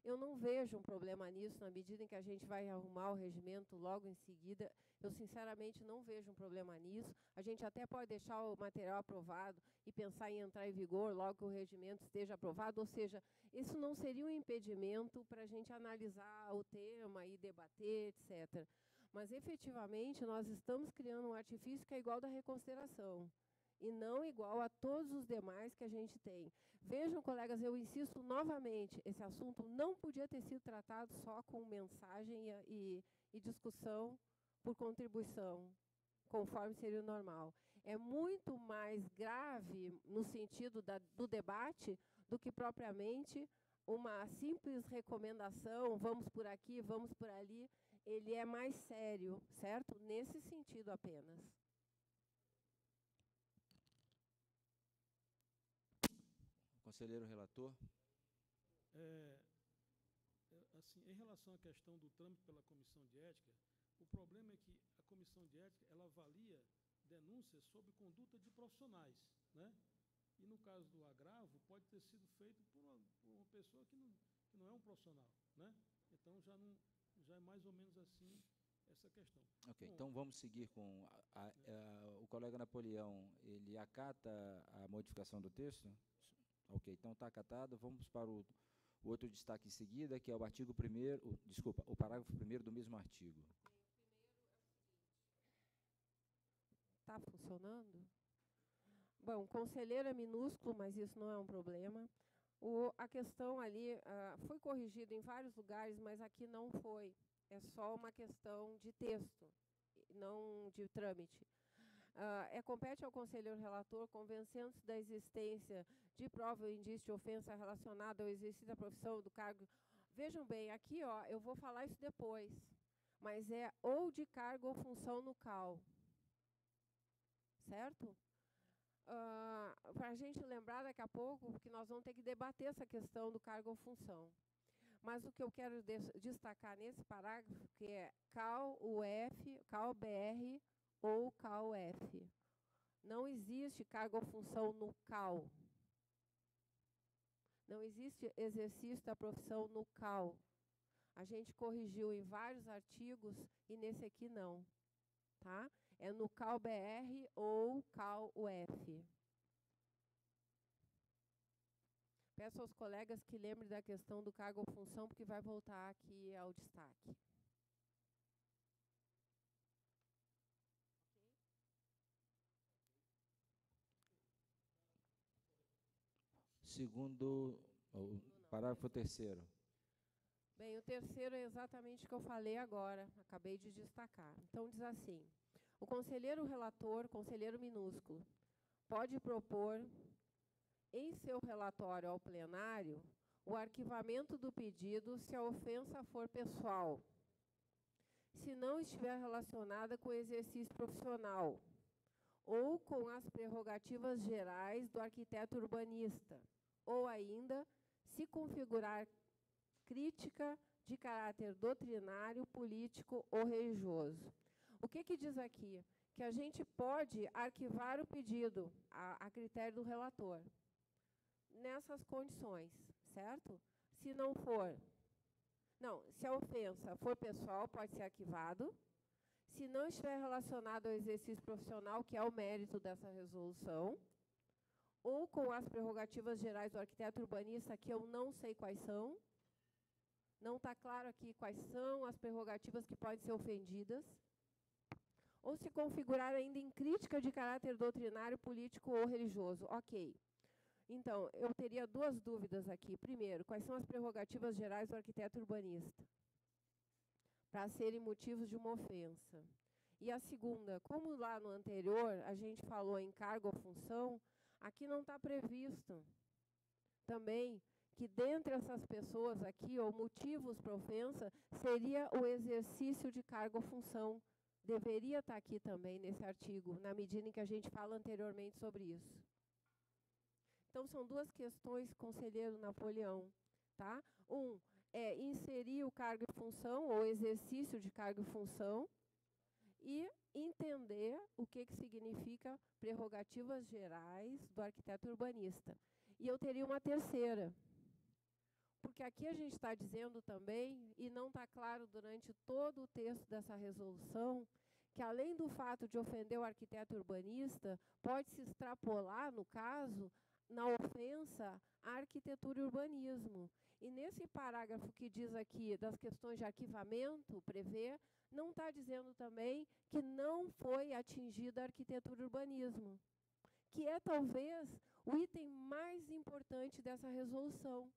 Eu não vejo um problema nisso, na medida em que a gente vai arrumar o regimento logo em seguida. Eu, sinceramente, não vejo um problema nisso. A gente até pode deixar o material aprovado e pensar em entrar em vigor logo que o regimento esteja aprovado. Ou seja, isso não seria um impedimento para a gente analisar o tema e debater, etc. Mas, efetivamente, nós estamos criando um artifício que é igual da reconsideração e não igual a todos os demais que a gente tem. Vejam, colegas, eu insisto novamente, esse assunto não podia ter sido tratado só com mensagem e, e, discussão por contribuição, conforme seria o normal. É muito mais grave no sentido da, do debate do que propriamente uma simples recomendação, vamos por aqui, vamos por ali. Ele é mais sério, certo? Nesse sentido apenas. Conselheiro relator. É, é, assim, em relação à questão do trâmite pela comissão de ética, o problema é que a comissão de ética ela avalia denúncias sobre conduta de profissionais, né? E no caso do agravo pode ter sido feito por uma, por uma pessoa que não, que não é um profissional, né? Então já não já é mais ou menos assim essa questão. Ok, Bom, então vamos seguir com a, a, a, o colega Napoleão. Ele acata a modificação do texto? Ok, então está acatado. Vamos para o, outro destaque em seguida, que é o artigo 1 desculpa, o parágrafo 1 do mesmo artigo. Está funcionando? Bom, conselheiro é minúsculo, mas isso não é um problema. O, a questão ali uh, foi corrigida em vários lugares, mas aqui não foi. É só uma questão de texto, não de trâmite. Uh, é, compete ao conselheiro relator, convencendo-se da existência de prova ou indício de ofensa relacionada ao exercício da profissão do cargo. Vejam bem, aqui ó, eu vou falar isso depois, mas é ou de cargo ou função no CAL. Certo? Uh, Para a gente lembrar daqui a pouco, porque nós vamos ter que debater essa questão do cargo ou função. Mas o que eu quero destacar nesse parágrafo, que é CAL, UF, CAL, BR, ou CAUF. Não existe cargo ou função no CAL. Não existe exercício da profissão no CAL. A gente corrigiu em vários artigos e nesse aqui não. Tá? É no CAL-BR ou CAL-UF. Peço aos colegas que lembrem da questão do cargo ou função, porque vai voltar aqui ao destaque. Segundo o parágrafo terceiro. Bem, o terceiro é exatamente o que eu falei agora, acabei de destacar. Então, diz assim: o conselheiro relator, conselheiro minúsculo, pode propor, em seu relatório ao plenário, o arquivamento do pedido se a ofensa for pessoal, se não estiver relacionada com o exercício profissional ou com as prerrogativas gerais do arquiteto urbanista ou ainda se configurar crítica de caráter doutrinário, político ou religioso. O que, que diz aqui? Que a gente pode arquivar o pedido a, a critério do relator, nessas condições, certo? Se não for, não, se a ofensa for pessoal, pode ser arquivado. Se não estiver relacionado ao exercício profissional, que é o mérito dessa resolução, ou com as prerrogativas gerais do arquiteto urbanista, que eu não sei quais são. Não está claro aqui quais são as prerrogativas que podem ser ofendidas. Ou se configurar ainda em crítica de caráter doutrinário, político ou religioso. Ok. Então, eu teria duas dúvidas aqui. Primeiro, quais são as prerrogativas gerais do arquiteto urbanista? Para serem motivos de uma ofensa. E a segunda, como lá no anterior a gente falou em cargo ou função, Aqui não está previsto também que dentre essas pessoas aqui, ou motivos para ofensa, seria o exercício de cargo ou função. Deveria estar tá aqui também nesse artigo, na medida em que a gente fala anteriormente sobre isso. Então, são duas questões, conselheiro Napoleão. Tá? Um é inserir o cargo e função, ou exercício de cargo e função, e entender o que, que significa prerrogativas gerais do arquiteto urbanista. E eu teria uma terceira. porque aqui a gente está dizendo também, e não está claro durante todo o texto dessa resolução, que além do fato de ofender o arquiteto urbanista, pode se extrapolar, no caso, na ofensa à arquitetura e urbanismo. E nesse parágrafo que diz aqui das questões de arquivamento, prevê, não está dizendo também que não foi atingida a arquitetura e urbanismo, que é talvez o item mais importante dessa resolução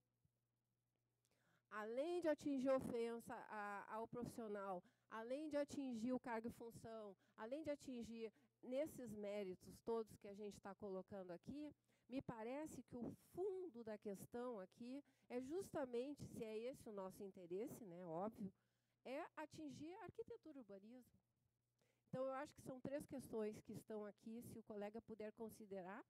além de atingir ofensa ao profissional, além de atingir o cargo e função, além de atingir nesses méritos todos que a gente está colocando aqui, me parece que o fundo da questão aqui é justamente, se é esse o nosso interesse, né, óbvio, é atingir a arquitetura e urbanismo. Então, eu acho que são três questões que estão aqui, se o colega puder considerar,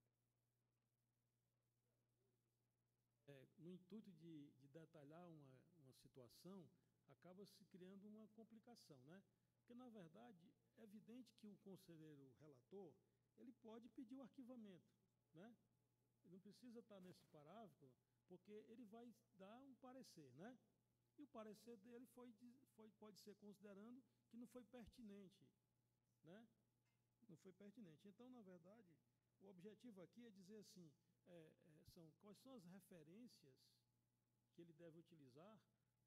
é, no intuito de, de detalhar uma, uma situação, acaba se criando uma complicação, né? Porque, na verdade, é evidente que o conselheiro relator ele pode pedir o arquivamento, né? Não precisa estar nesse parágrafo, porque ele vai dar um parecer, né? E o parecer dele foi, foi, pode ser considerando que não foi pertinente, né? Não foi pertinente. Então, na verdade, o objetivo aqui é dizer assim, é, é, são quais são as referências que ele deve utilizar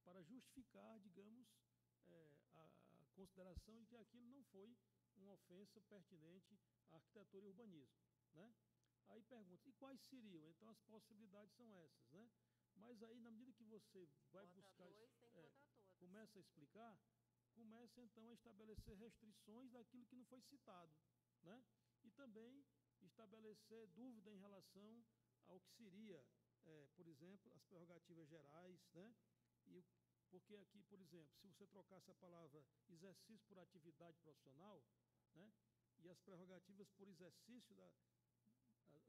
para justificar, digamos, é, a consideração de que aquilo não foi uma ofensa pertinente à arquitetura e urbanismo. Né? Aí pergunta, e quais seriam? Então as possibilidades são essas. Né? Mas aí, na medida que você vai Bota buscar. Dois, é, começa a explicar, começa então a estabelecer restrições daquilo que não foi citado. Né? E também estabelecer dúvida em relação ao que seria, é, por exemplo, as prerrogativas gerais, né? E porque aqui, por exemplo, se você trocasse a palavra exercício por atividade profissional, né? E as prerrogativas por exercício da,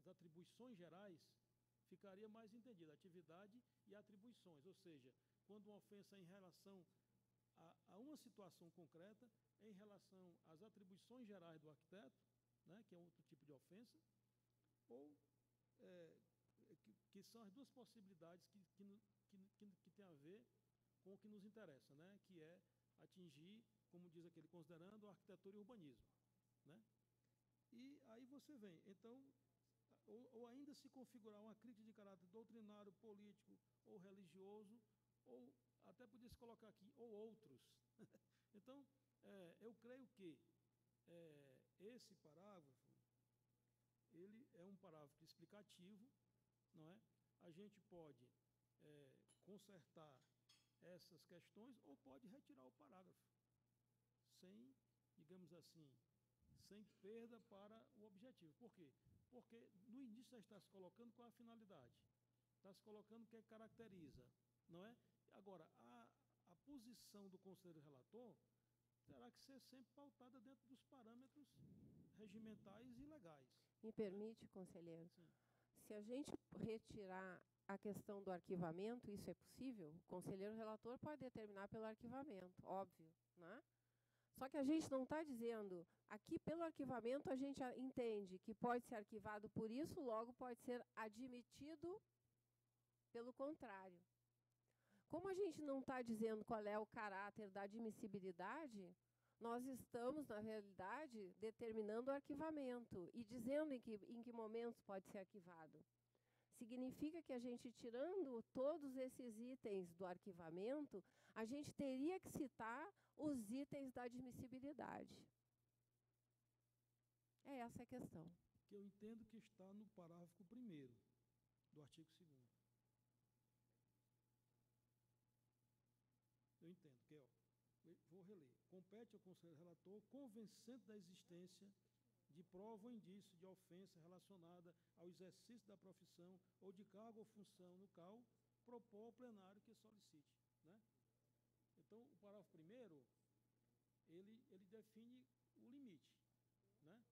das atribuições gerais, ficaria mais entendido, atividade e atribuições, ou seja, quando uma ofensa é em relação a, a uma situação concreta, em relação às atribuições gerais do arquiteto, né, que é outro tipo de ofensa, ou é, que, que, são as duas possibilidades que, que, que, que tem a ver com o que nos interessa, né, que é atingir, como diz aquele, considerando arquitetura e urbanismo. Né? E aí você vem, então, ou, ou ainda se configurar uma crítica de caráter doutrinário, político ou religioso, ou até podia se colocar aqui, ou outros. então, é, eu creio que é, esse parágrafo, ele é um parágrafo explicativo, não é? A gente pode é, consertar essas questões ou pode retirar o parágrafo, sem, digamos assim, sem perda para o objetivo. Por quê? Porque no início já está se colocando qual é a finalidade, está se colocando o que caracteriza, não é? Agora, a, a posição do conselheiro relator terá que ser sempre pautada dentro dos parâmetros regimentais e legais. Me permite, conselheiro? Sim. Se a gente retirar a questão do arquivamento, isso é possível? O conselheiro relator pode determinar pelo arquivamento, óbvio. Né? Só que a gente não está dizendo, aqui pelo arquivamento a gente entende que pode ser arquivado por isso, logo pode ser admitido pelo contrário. Como a gente não está dizendo qual é o caráter da admissibilidade, nós estamos, na realidade, determinando o arquivamento e dizendo em que, em que momentos pode ser arquivado. Significa que a gente, tirando todos esses itens do arquivamento, a gente teria que citar os itens da admissibilidade. É essa a questão. Que eu entendo que está no parágrafo 1 do artigo 2 Eu entendo que, ó, vou reler. Compete ao conselheiro relator, convencendo da existência de prova ou indício de ofensa relacionada ao exercício da profissão ou de cargo ou função no qual propor ao plenário que solicite. Né? Então, o parágrafo primeiro, ele, ele define o limite. Né?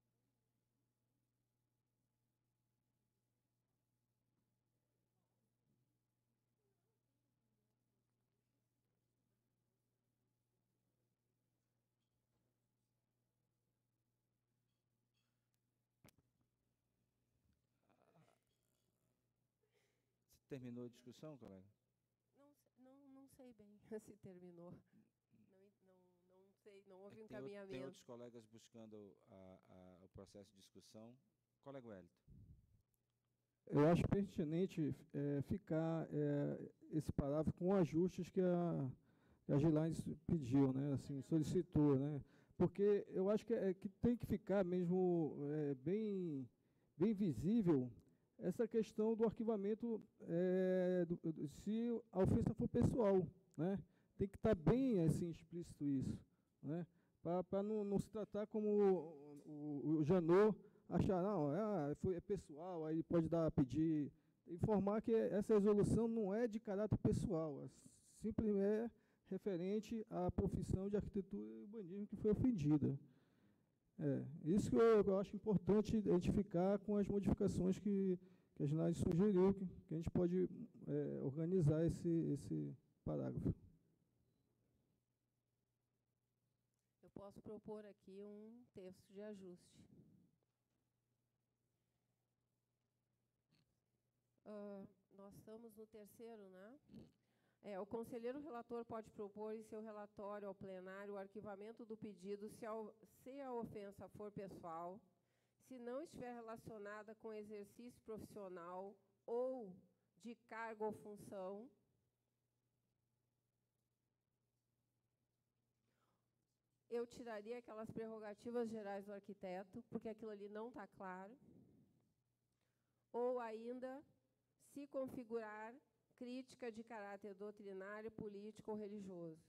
Terminou a discussão, colega? Não, sei bem se terminou. Não, não, não sei, não houve É um tem, tem outros colegas buscando a- a- o processo de discussão. Colega Wellington. Eu acho pertinente eh, ficar eh, esse parágrafo com ajustes que a, a Gilaine pediu, né, assim, solicitou, né, porque eu acho que, é, que tem que ficar mesmo eh, bem, bem visível essa questão do arquivamento, eh, do- se a ofensa for pessoal, né, tem que estar bem assim explícito isso, né, para não, não se tratar como o, o, o Janot achar, não, é, foi, é pessoal, aí pode dar, pedir, informar que essa resolução não é de caráter pessoal, é simplesmente é referente à profissão de arquitetura e urbanismo que foi ofendida. É, isso que eu, eu acho importante identificar com as modificações que, que a Ginásio sugeriu, que, que a gente pode é, organizar esse, esse parágrafo. Eu posso propor aqui um texto de ajuste. Ah, nós estamos no terceiro, né? É, o conselheiro relator pode propor em seu relatório ao plenário o arquivamento do pedido se se a ofensa for pessoal, se não estiver relacionada com exercício profissional ou de cargo ou função, eu tiraria aquelas prerrogativas gerais do arquiteto, porque aquilo ali não está claro. Ou ainda, se configurar crítica de caráter doutrinário, político ou religioso.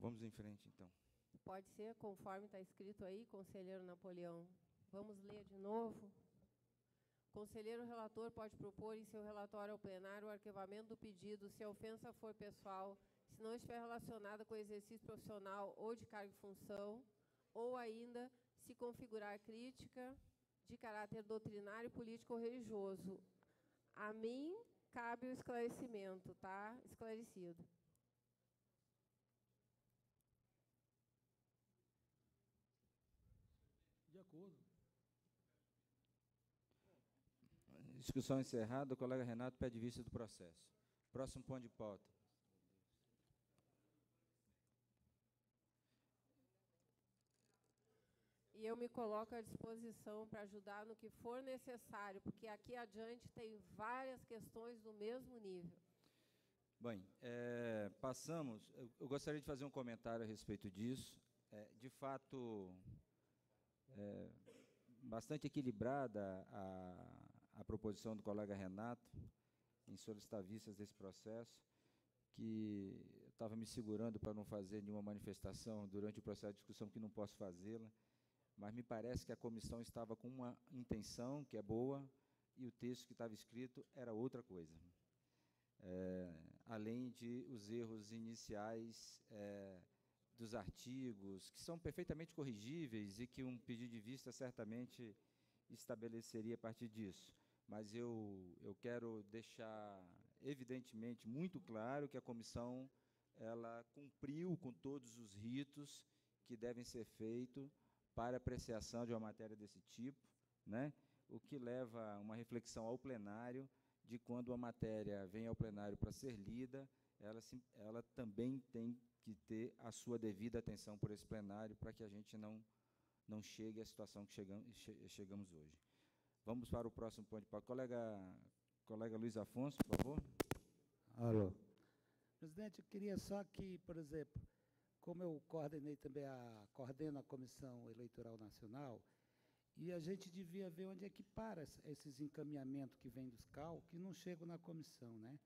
Vamos em frente, então. Pode ser, conforme está escrito aí, conselheiro Napoleão. Vamos ler de novo? Conselheiro relator pode propor em seu relatório ao plenário o arquivamento do pedido se a ofensa for pessoal, se não estiver relacionada com exercício profissional ou de cargo e função, ou ainda se configurar crítica de caráter doutrinário, político ou religioso. A mim cabe o esclarecimento, tá? Esclarecido. Discussão encerrada. O colega Renato pede vista do processo. Próximo ponto de pauta. E eu me coloco à disposição para ajudar no que for necessário, porque aqui adiante tem várias questões do mesmo nível. Bem, é, passamos. Eu, eu gostaria de fazer um comentário a respeito disso. É, de fato, é, bastante equilibrada a, a proposição do colega Renato em solicitar vistas desse processo, que eu estava me segurando para não fazer nenhuma manifestação durante o processo de discussão, que não posso fazê-la, mas me parece que a comissão estava com uma intenção que é boa e o texto que estava escrito era outra coisa. É, além de os erros iniciais é, dos artigos, que são perfeitamente corrigíveis e que um pedido de vista certamente estabeleceria a partir disso. Mas eu, eu quero deixar, evidentemente, muito claro que a comissão ela cumpriu com todos os ritos que devem ser feitos para apreciação de uma matéria desse tipo, né? o que leva a uma reflexão ao plenário de quando uma matéria vem ao plenário para ser lida, ela, sim, ela também tem que ter a sua devida atenção por esse plenário para que a gente não, não chegue à situação que chegamos, che, chegamos hoje. Vamos para o próximo ponto de pauta. Colega, colega Luiz Afonso, por favor. Alô. Presidente, eu queria só que, por exemplo, como eu coordenei também a coordeno a Comissão Eleitoral Nacional, e a gente devia ver onde é que para esses encaminhamentos que vêm dos CAL, que não chegam na comissão, né?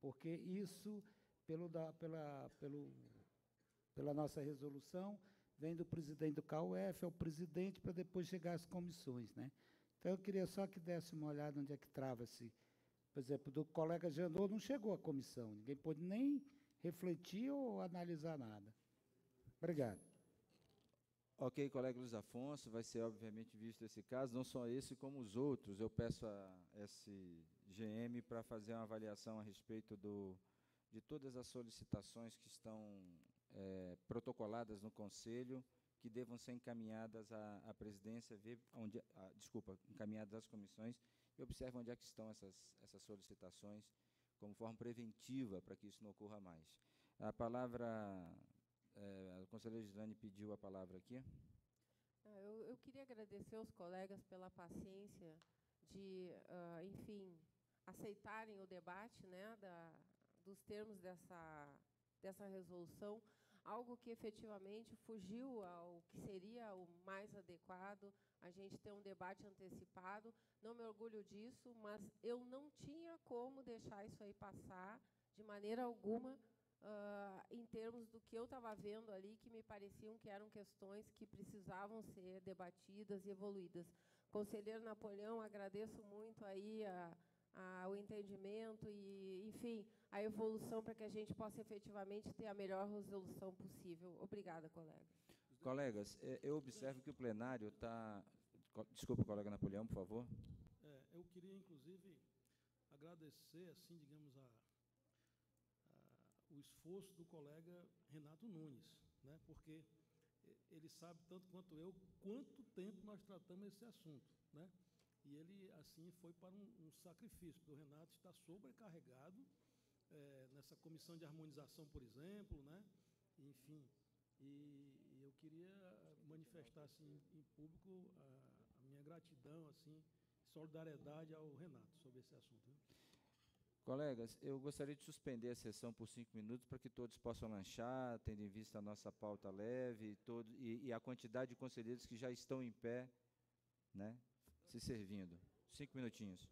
Porque isso, pelo da, pela, pelo, pela nossa resolução, vem do presidente do CAUF, é o presidente, para depois chegar às comissões, né? Então, eu queria só que desse uma olhada onde é que trava-se. Por exemplo, do colega Janot não chegou à comissão, ninguém pôde nem refletir ou analisar nada. Obrigado. Ok, colega Luiz Afonso, vai ser obviamente visto esse caso, não só esse, como os outros. Eu peço a SGM para fazer uma avaliação a respeito do, de todas as solicitações que estão é, protocoladas no Conselho, que devam ser encaminhadas à, à presidência, ver onde, a, desculpa, encaminhadas às comissões, e observe onde é que estão essas, essas solicitações, como forma preventiva, para que isso não ocorra mais. A palavra é, a conselheira Gislane pediu a palavra aqui. Ah, eu, eu, queria agradecer aos colegas pela paciência de, uh, enfim, aceitarem o debate né, da, dos termos dessa, dessa resolução, algo que efetivamente fugiu ao que seria o mais adequado, a gente ter um debate antecipado. Não me orgulho disso, mas eu não tinha como deixar isso aí passar de maneira alguma, uh, em termos do que eu estava vendo ali, que me pareciam que eram questões que precisavam ser debatidas e evoluídas. Conselheiro Napoleão, agradeço muito aí a, a, o entendimento e, enfim, a evolução para que a gente possa efetivamente ter a melhor resolução possível. Obrigada, colega. Colegas, é, eu observo que o plenário está... Desculpa, colega Napoleão, por favor. É, eu queria, inclusive, agradecer, assim, digamos, a, o esforço do colega Renato Nunes, né? porque ele sabe tanto quanto eu quanto tempo nós tratamos esse assunto, né? E ele assim foi para um, um sacrifício, porque o Renato está sobrecarregado é, nessa comissão de harmonização, por exemplo, né? Enfim, e, eu queria manifestar assim em público a, a minha gratidão, assim, solidariedade ao Renato sobre esse assunto. Colegas, eu gostaria de suspender a sessão por cinco minutos para que todos possam lanchar, tendo em vista a nossa pauta leve todo, e, e a quantidade de conselheiros que já estão em pé, né, se servindo. Cinco minutinhos.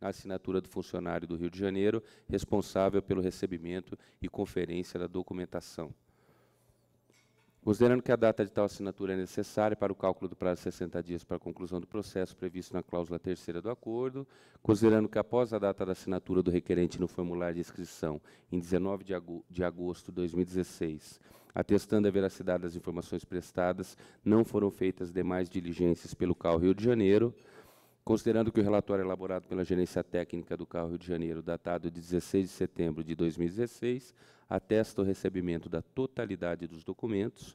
A assinatura do funcionário do Rio de Janeiro, responsável pelo recebimento e conferência da documentação. Considerando que a data de tal assinatura é necessária para o cálculo do prazo de 60 dias para a conclusão do processo previsto na cláusula terceira do acordo, considerando que após a data da assinatura do requerente no formulário de inscrição, em 19 de agosto de 2016, atestando a veracidade das informações prestadas, não foram feitas demais diligências pelo CAL Rio de Janeiro, considerando que o relatório elaborado pela Gerência Técnica do CAL Rio de Janeiro, datado de 16 de setembro de 2016, atesta o recebimento da totalidade dos documentos,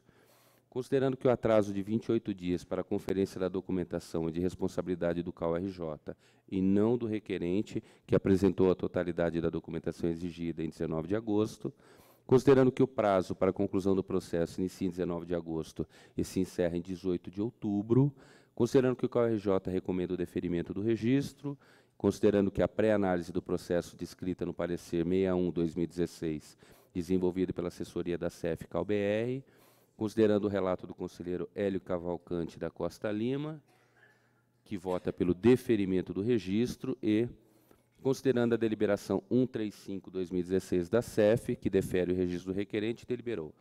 considerando que o atraso de 28 dias para a conferência da documentação é de responsabilidade do CAU-RJ e não do requerente, que apresentou a totalidade da documentação exigida em 19 de agosto, considerando que o prazo para a conclusão do processo inicia em 19 de agosto e se encerra em 18 de outubro, considerando que o CAU-RJ recomenda o deferimento do registro, considerando que a pré-análise do processo descrita no parecer 61-2016 desenvolvido pela assessoria da CEF CalBR, considerando o relato do conselheiro Hélio Cavalcante da Costa Lima, que vota pelo deferimento do registro, e considerando a deliberação 135-2016 da CEF, que defere o registro do requerente, deliberou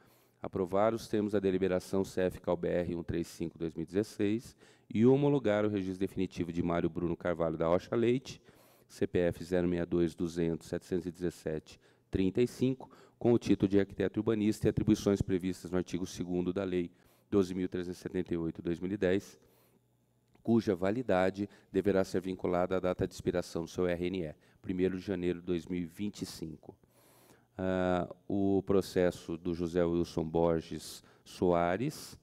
aprovar os termos da deliberação CEF CalBR 135-2016 e homologar o registro definitivo de Mário Bruno Carvalho da Rocha Leite, CPF 062 200 717 35, com o título de arquiteto urbanista e atribuições previstas no artigo 2 da Lei 12.378-2010, cuja validade deverá ser vinculada à data de expiração do seu RNE, 1 de janeiro de 2025. Uh, o processo do José Wilson Borges Soares,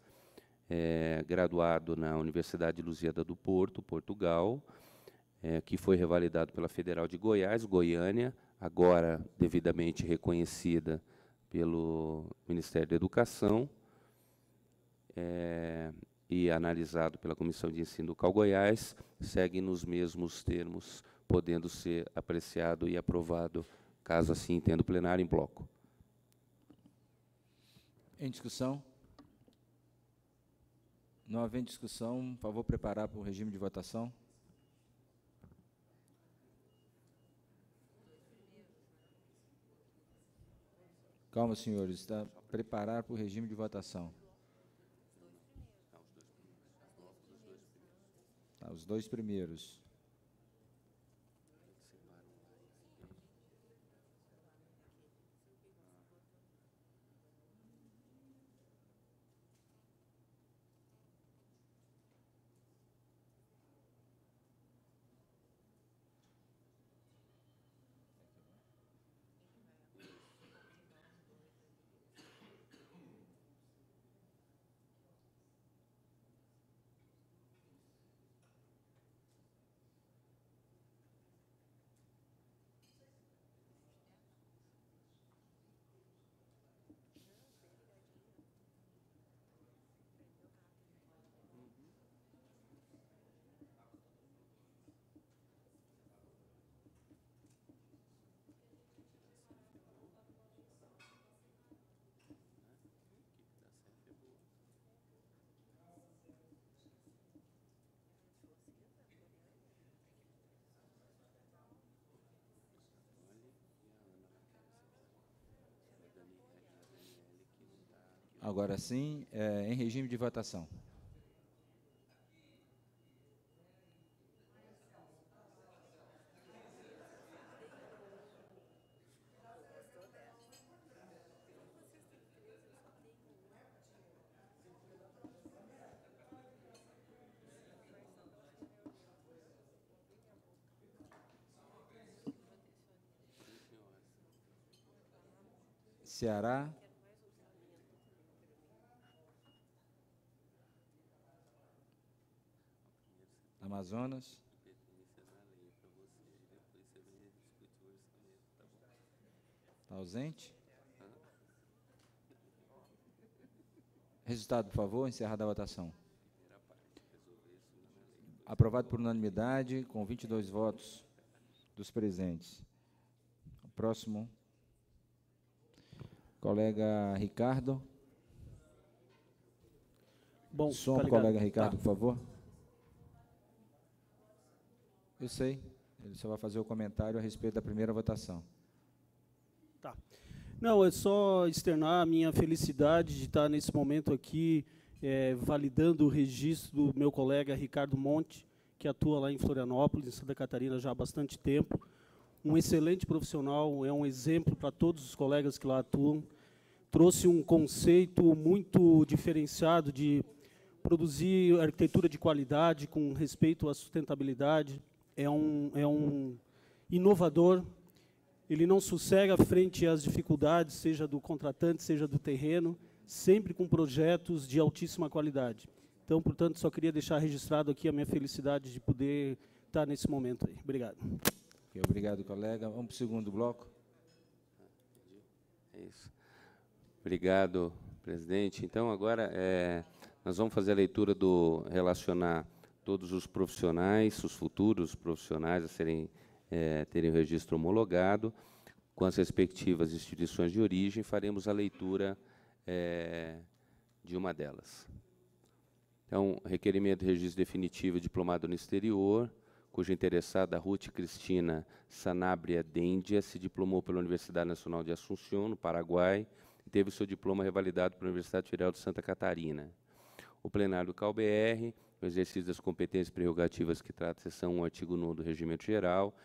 é, graduado na Universidade de Lusíada do Porto, Portugal, é, que foi revalidado pela Federal de Goiás, Goiânia, agora devidamente reconhecida pelo Ministério da Educação é, e analisado pela Comissão de Ensino do Cal Goiás, segue nos mesmos termos, podendo ser apreciado e aprovado, caso assim entenda o plenário, em bloco. Em discussão? Não havendo discussão, por favor, preparar para o regime de votação. Calma, senhores, está preparar para o regime de votação. Tá, os dois primeiros. Agora sim, é, em regime de votação. Ceará, Amazonas. Está ausente? Resultado, por favor, encerrada a votação. Aprovado por unanimidade, com 22 votos dos presentes. O próximo, colega Ricardo. Bom, Som, tá colega Ricardo, tá. por favor. Eu sei, Ele só vai fazer o comentário a respeito da primeira votação. Tá. Não, é só externar a minha felicidade de estar nesse momento aqui, é, validando o registro do meu colega Ricardo Monte, que atua lá em Florianópolis, em Santa Catarina, já há bastante tempo. Um excelente profissional, é um exemplo para todos os colegas que lá atuam. Trouxe um conceito muito diferenciado de produzir arquitetura de qualidade com respeito à sustentabilidade. É um, é um inovador, ele não sossega frente às dificuldades, seja do contratante, seja do terreno, sempre com projetos de altíssima qualidade. Então, portanto, só queria deixar registrado aqui a minha felicidade de poder estar nesse momento aí. Obrigado. Obrigado, colega. Vamos para o segundo bloco. É isso. Obrigado, presidente. Então, agora é, nós vamos fazer a leitura do relacionar todos os profissionais, os futuros profissionais a serem é, terem o registro homologado, com as respectivas instituições de origem, faremos a leitura é, de uma delas. Então, requerimento de registro definitivo diplomado no exterior, cuja interessada Ruth Cristina Sanabria Dendia se diplomou pela Universidade Nacional de Assunção, no Paraguai, e teve seu diploma revalidado pela Universidade Federal de Santa Catarina. O plenário do CalBR, no exercício das competências prerrogativas que trata a seção 1, artigo 9 do Regimento Geral,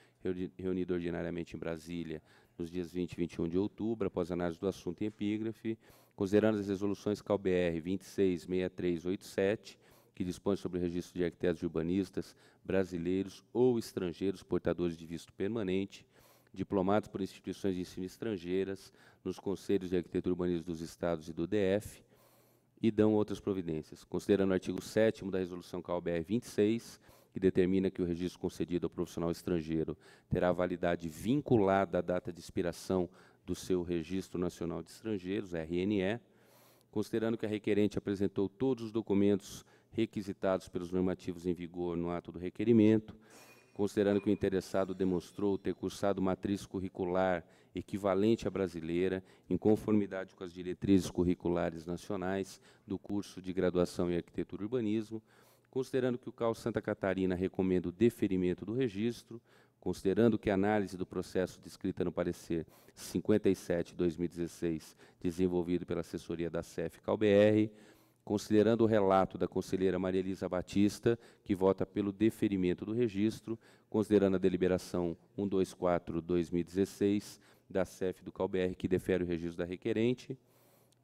reunido ordinariamente em Brasília nos dias 20 e 21 de outubro, após análise do assunto em epígrafe, considerando as resoluções CalBR 266387, que dispõe sobre o registro de arquitetos urbanistas brasileiros ou estrangeiros portadores de visto permanente, diplomados por instituições de ensino estrangeiras, nos conselhos de arquitetura e urbanismo dos estados e do DF, e dão outras providências. Considerando o artigo 7 da resolução CalBR 26, que determina que o registro concedido ao profissional estrangeiro terá validade vinculada à data de expiração do seu Registro Nacional de Estrangeiros, RNE, considerando que a requerente apresentou todos os documentos requisitados pelos normativos em vigor no ato do requerimento, considerando que o interessado demonstrou ter cursado matriz curricular equivalente à brasileira, em conformidade com as diretrizes curriculares nacionais do curso de graduação em arquitetura e urbanismo, considerando que o CAL Santa Catarina recomenda o deferimento do registro, considerando que a análise do processo descrita no parecer 57-2016, desenvolvido pela assessoria da CEF CalBR, considerando o relato da conselheira Maria Elisa Batista, que vota pelo deferimento do registro, considerando a deliberação 124-2016 da CEF do CalBR, que defere o registro da requerente,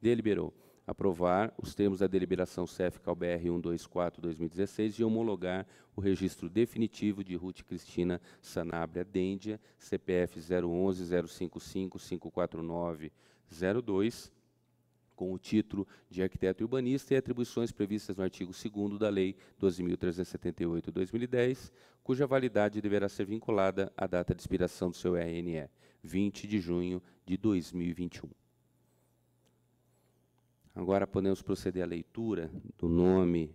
deliberou aprovar os termos da deliberação CEF-CalBR 124-2016 e homologar o registro definitivo de Ruth Cristina Sanabria Dendia, CPF 011-055-549-02, com o título de arquiteto urbanista e atribuições previstas no artigo 2 da Lei 12.378-2010, cuja validade deverá ser vinculada à data de expiração do seu RNE, 20 de junho de 2021. Agora podemos proceder à leitura do nome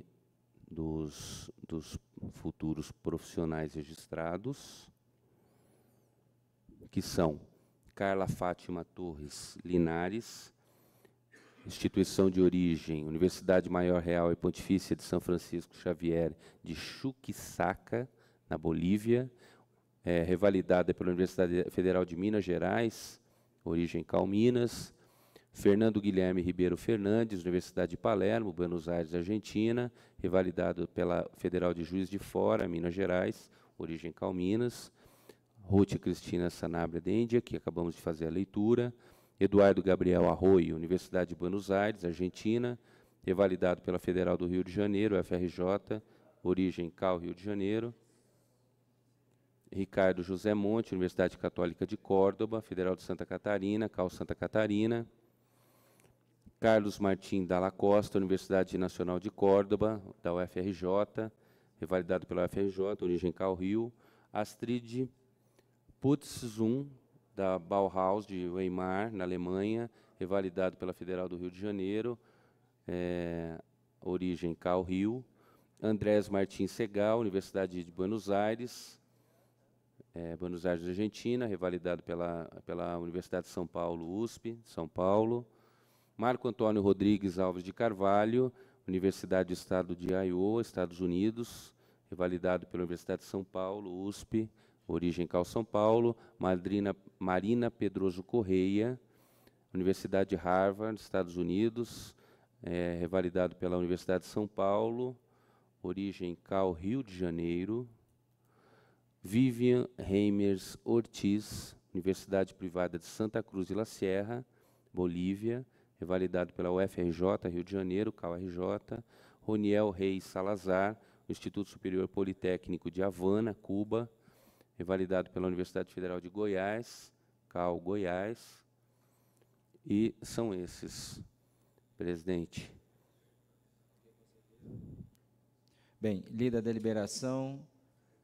dos, dos futuros profissionais registrados, que são Carla Fátima Torres Linares, instituição de origem, Universidade Maior Real e Pontifícia de São Francisco Xavier de Chuquisaca, na Bolívia, é, revalidada pela Universidade Federal de Minas Gerais, origem Calminas, Fernando Guilherme Ribeiro Fernandes, Universidade de Palermo, Buenos Aires, Argentina, revalidado pela Federal de Juiz de Fora, Minas Gerais, origem Calminas. Ruth Cristina Sanabria de Índia, que acabamos de fazer a leitura. Eduardo Gabriel Arroio, Universidade de Buenos Aires, Argentina, revalidado pela Federal do Rio de Janeiro, FRJ, origem Cal, Rio de Janeiro. Ricardo José Monte, Universidade Católica de Córdoba, Federal de Santa Catarina, Cal Santa Catarina. Carlos Martim Dalla Costa, Universidade Nacional de Córdoba, da UFRJ, revalidado pela UFRJ, origem Cal Rio. Astrid Putzum, da Bauhaus, de Weimar, na Alemanha, revalidado pela Federal do Rio de Janeiro, é, origem Cal Rio. Andrés Martins Segal, Universidade de Buenos Aires, é, Buenos Aires, Argentina, revalidado pela, pela Universidade de São Paulo, USP, São Paulo. Marco Antônio Rodrigues Alves de Carvalho, Universidade do Estado de Iowa, Estados Unidos, revalidado pela Universidade de São Paulo, USP, origem Cal São Paulo, Madrina, Marina Pedroso Correia, Universidade de Harvard, Estados Unidos, é, revalidado pela Universidade de São Paulo, origem Cal Rio de Janeiro, Vivian Reimers Ortiz, Universidade Privada de Santa Cruz de la Sierra, Bolívia, revalidado pela UFRJ, Rio de Janeiro, CalRJ, Roniel Reis Salazar, Instituto Superior Politécnico de Havana, Cuba, revalidado pela Universidade Federal de Goiás, Cal Goiás, e são esses, presidente. Bem, lida a deliberação,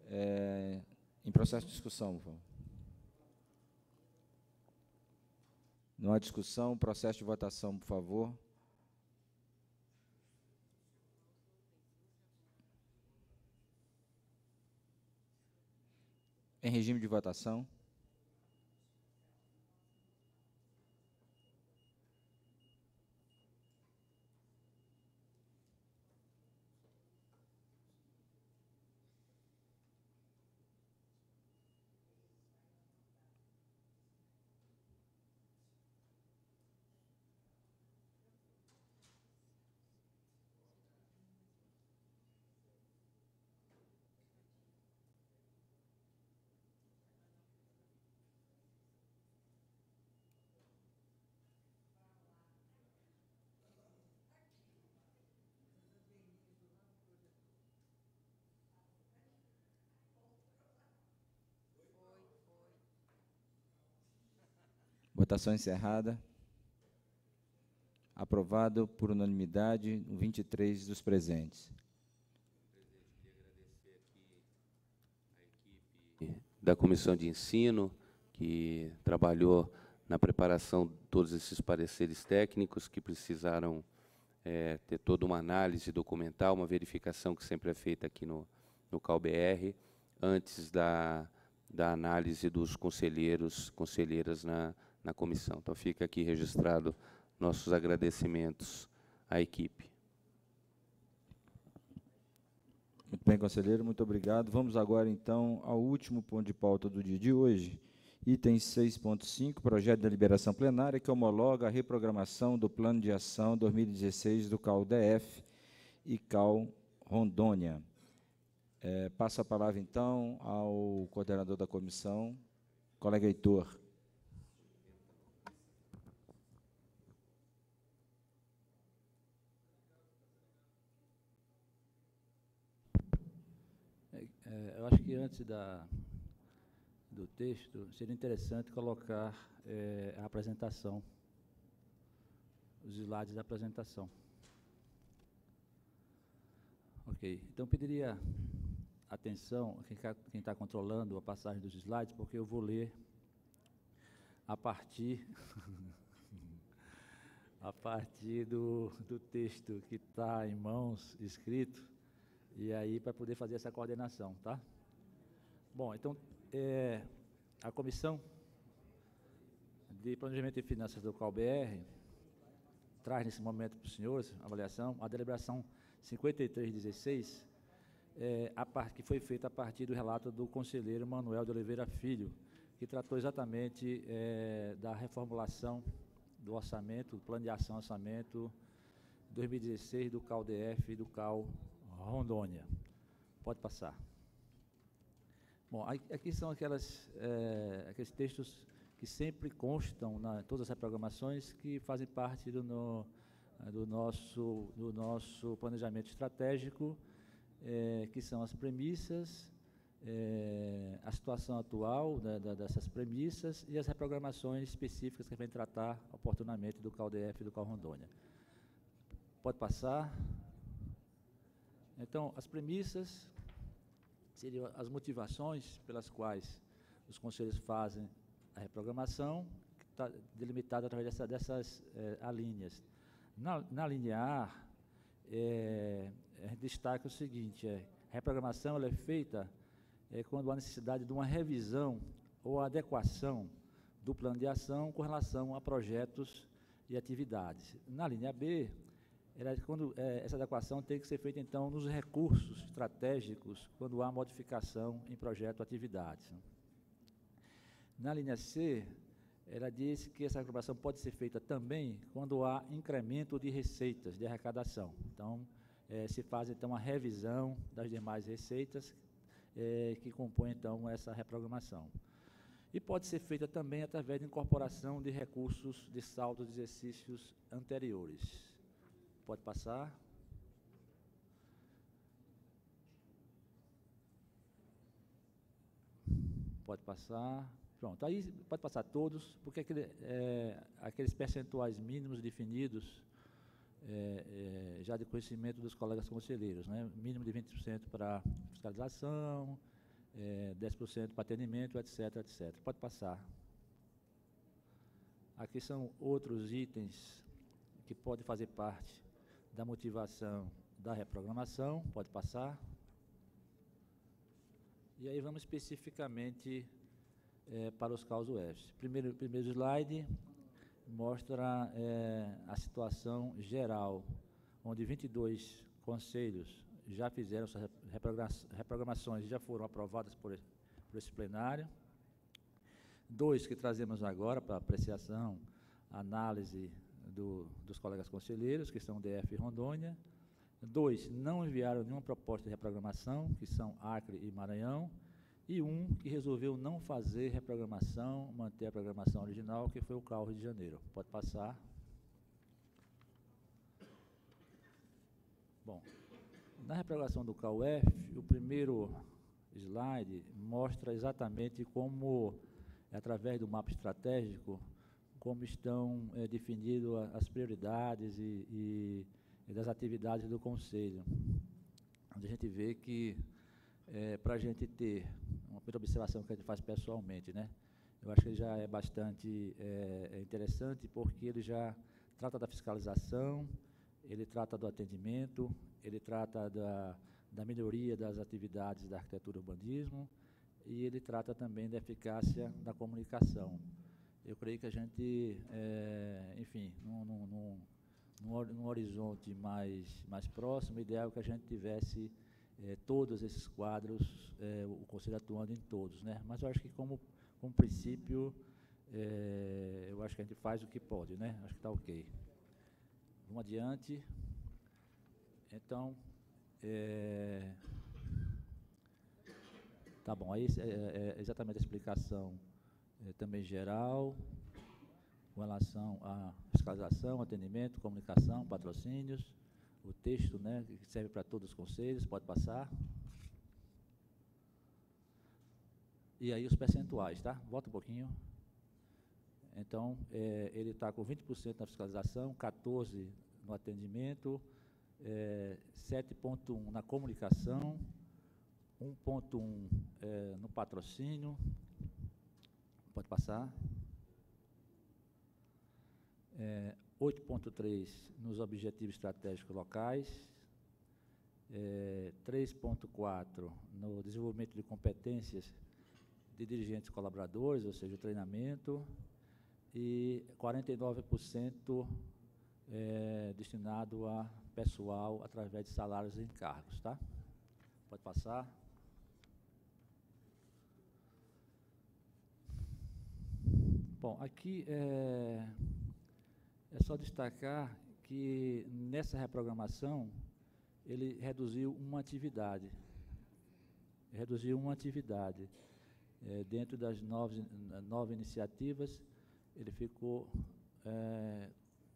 é, em processo de discussão, favor. Não há discussão, processo de votação, por favor. Em regime de votação. Votação encerrada. Aprovado por unanimidade, 23 dos presentes. Da Comissão de Ensino, que trabalhou na preparação de todos esses pareceres técnicos que precisaram é, ter toda uma análise documental, uma verificação que sempre é feita aqui no, no CalBR, antes da, da análise dos conselheiros, conselheiras na, na comissão. Então, fica aqui registrado nossos agradecimentos à equipe. Muito bem, conselheiro, muito obrigado. Vamos agora, então, ao último ponto de pauta do dia de hoje, item 6.5, projeto de deliberação plenária que homologa a reprogramação do Plano de Ação 2016 do CAL-DF e CAL Rondônia. É, passo a palavra, então, ao coordenador da comissão, colega Heitor. É, eu acho que antes da, do texto, seria interessante colocar é, a apresentação, os slides da apresentação. Ok, então pediria atenção quem está controlando a passagem dos slides, porque eu vou ler a partir a partir do, do texto que está em mãos escrito e aí, para poder fazer essa coordenação, tá? Bom, então, é, a comissão de Planejamento e Finanças do CalBR traz nesse momento para os senhores, avaliação, a deliberação 5316, é, a parte que foi feita a partir do relato do conselheiro Manuel de Oliveira Filho, que tratou exatamente é, da reformulação do orçamento, do plano de ação orçamento 2016 do CalDF e do Cal Rondônia. Pode passar. Bom, aqui são aquelas, é, aqueles textos que sempre constam na todas as programações que fazem parte do, no, do, nosso, do nosso planejamento estratégico, é, que são as premissas, é, a situação atual da, dessas premissas e as reprogramações específicas que vem tratar oportunamente do CalDF e do Cal Rondônia. Pode passar. Então, as premissas seriam as motivações pelas quais os conselhos fazem a reprogramação, que está delimitada através dessa, dessas é, alíneas. Na, na linha A, é, destaca o seguinte, é, a reprogramação ela é feita é, quando há necessidade de uma revisão ou adequação do plano de ação com relação a projetos e atividades. Na linha B, era quando é, essa adequação tem que ser feita, então, nos recursos estratégicos, quando há modificação em projeto ou atividades. Na linha C, ela disse que essa aprovação pode ser feita também quando há incremento de receitas de arrecadação. Então, é, se faz então uma revisão das demais receitas é, que compõem então essa reprogramação. E pode ser feita também através de incorporação de recursos de saldo de exercícios anteriores. Pode passar. Pode passar. Pronto, aí pode passar todos, porque aquele, é, aqueles percentuais mínimos definidos, é, é, já de conhecimento dos colegas conselheiros, né? mínimo de 20% para fiscalização, é, 10% para atendimento, etc, etc. Pode passar. Aqui são outros itens que podem fazer parte da motivação da reprogramação, pode passar. E aí vamos especificamente é, para os causos F. Primeiro, primeiro slide mostra é, a situação geral, onde 22 conselhos já fizeram suas reprogramações, já foram aprovadas por, por esse plenário. Dois que trazemos agora para apreciação, análise do, dos colegas conselheiros, que são DF e Rondônia. Dois não enviaram nenhuma proposta de reprogramação, que são Acre e Maranhão. E um que resolveu não fazer reprogramação, manter a programação original, que foi o CAU de Janeiro. Pode passar. Bom, na reprogramação do CAUF, o primeiro slide mostra exatamente como, através do mapa estratégico, como estão é, definidas as prioridades e, e, e, das atividades do Conselho. A gente vê que, é, para a gente ter, uma primeira observação que a gente faz pessoalmente, né? eu acho que ele já é bastante é, interessante, porque ele já trata da fiscalização, ele trata do atendimento, ele trata da, da melhoria das atividades da arquitetura e urbanismo, e ele trata também da eficácia da comunicação eu creio que a gente, é, enfim, num, num, num, num, horizonte mais, mais próximo, o ideal é que a gente tivesse é, todos esses quadros, é, o Conselho atuando em todos, né? Mas eu acho que como, como princípio, é, eu acho que a gente faz o que pode, né? Acho que está ok. Vamos adiante. Então, é, tá bom, aí é, é exatamente a explicação também geral, com relação à fiscalização, atendimento, comunicação, patrocínios, o texto né, que serve para todos os conselhos, pode passar. E aí os percentuais, tá? Volta um pouquinho. Então, é, ele está com 20% na fiscalização, 14% no atendimento, é, 7,1% na comunicação, 1,1% é, no patrocínio, Pode passar. É, 8.3 nos objetivos estratégicos locais. É, 3.4 no desenvolvimento de competências de dirigentes colaboradores, ou seja, o treinamento, e 49% é, destinado a pessoal através de salários e encargos, tá? Pode passar. Bom, aqui é, é só destacar que nessa reprogramação ele reduziu uma atividade. Reduziu uma atividade. É, dentro das nove, nove iniciativas, ele ficou. É,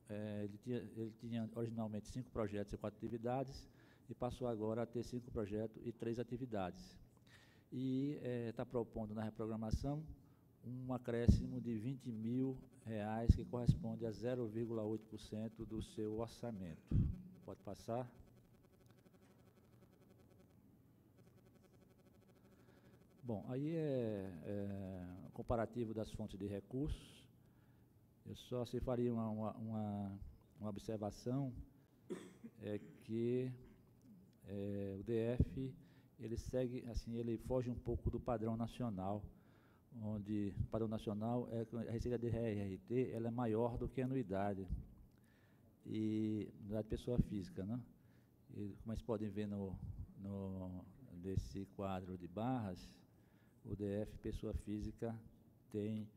é, ele, tinha, ele tinha originalmente cinco projetos e quatro atividades, e passou agora a ter cinco projetos e três atividades. E está propondo na reprogramação um acréscimo de 20 mil reais, que corresponde a 0,8% do seu orçamento. Pode passar? Bom, aí é, é comparativo das fontes de recursos. Eu só se faria uma, uma, uma observação é que é, o DF ele segue assim ele foge um pouco do padrão nacional onde para o nacional é, a receita de RRT ela é maior do que a anuidade. e da pessoa física. Né? E, como vocês podem ver no, no, nesse quadro de barras, o DF, pessoa física, tem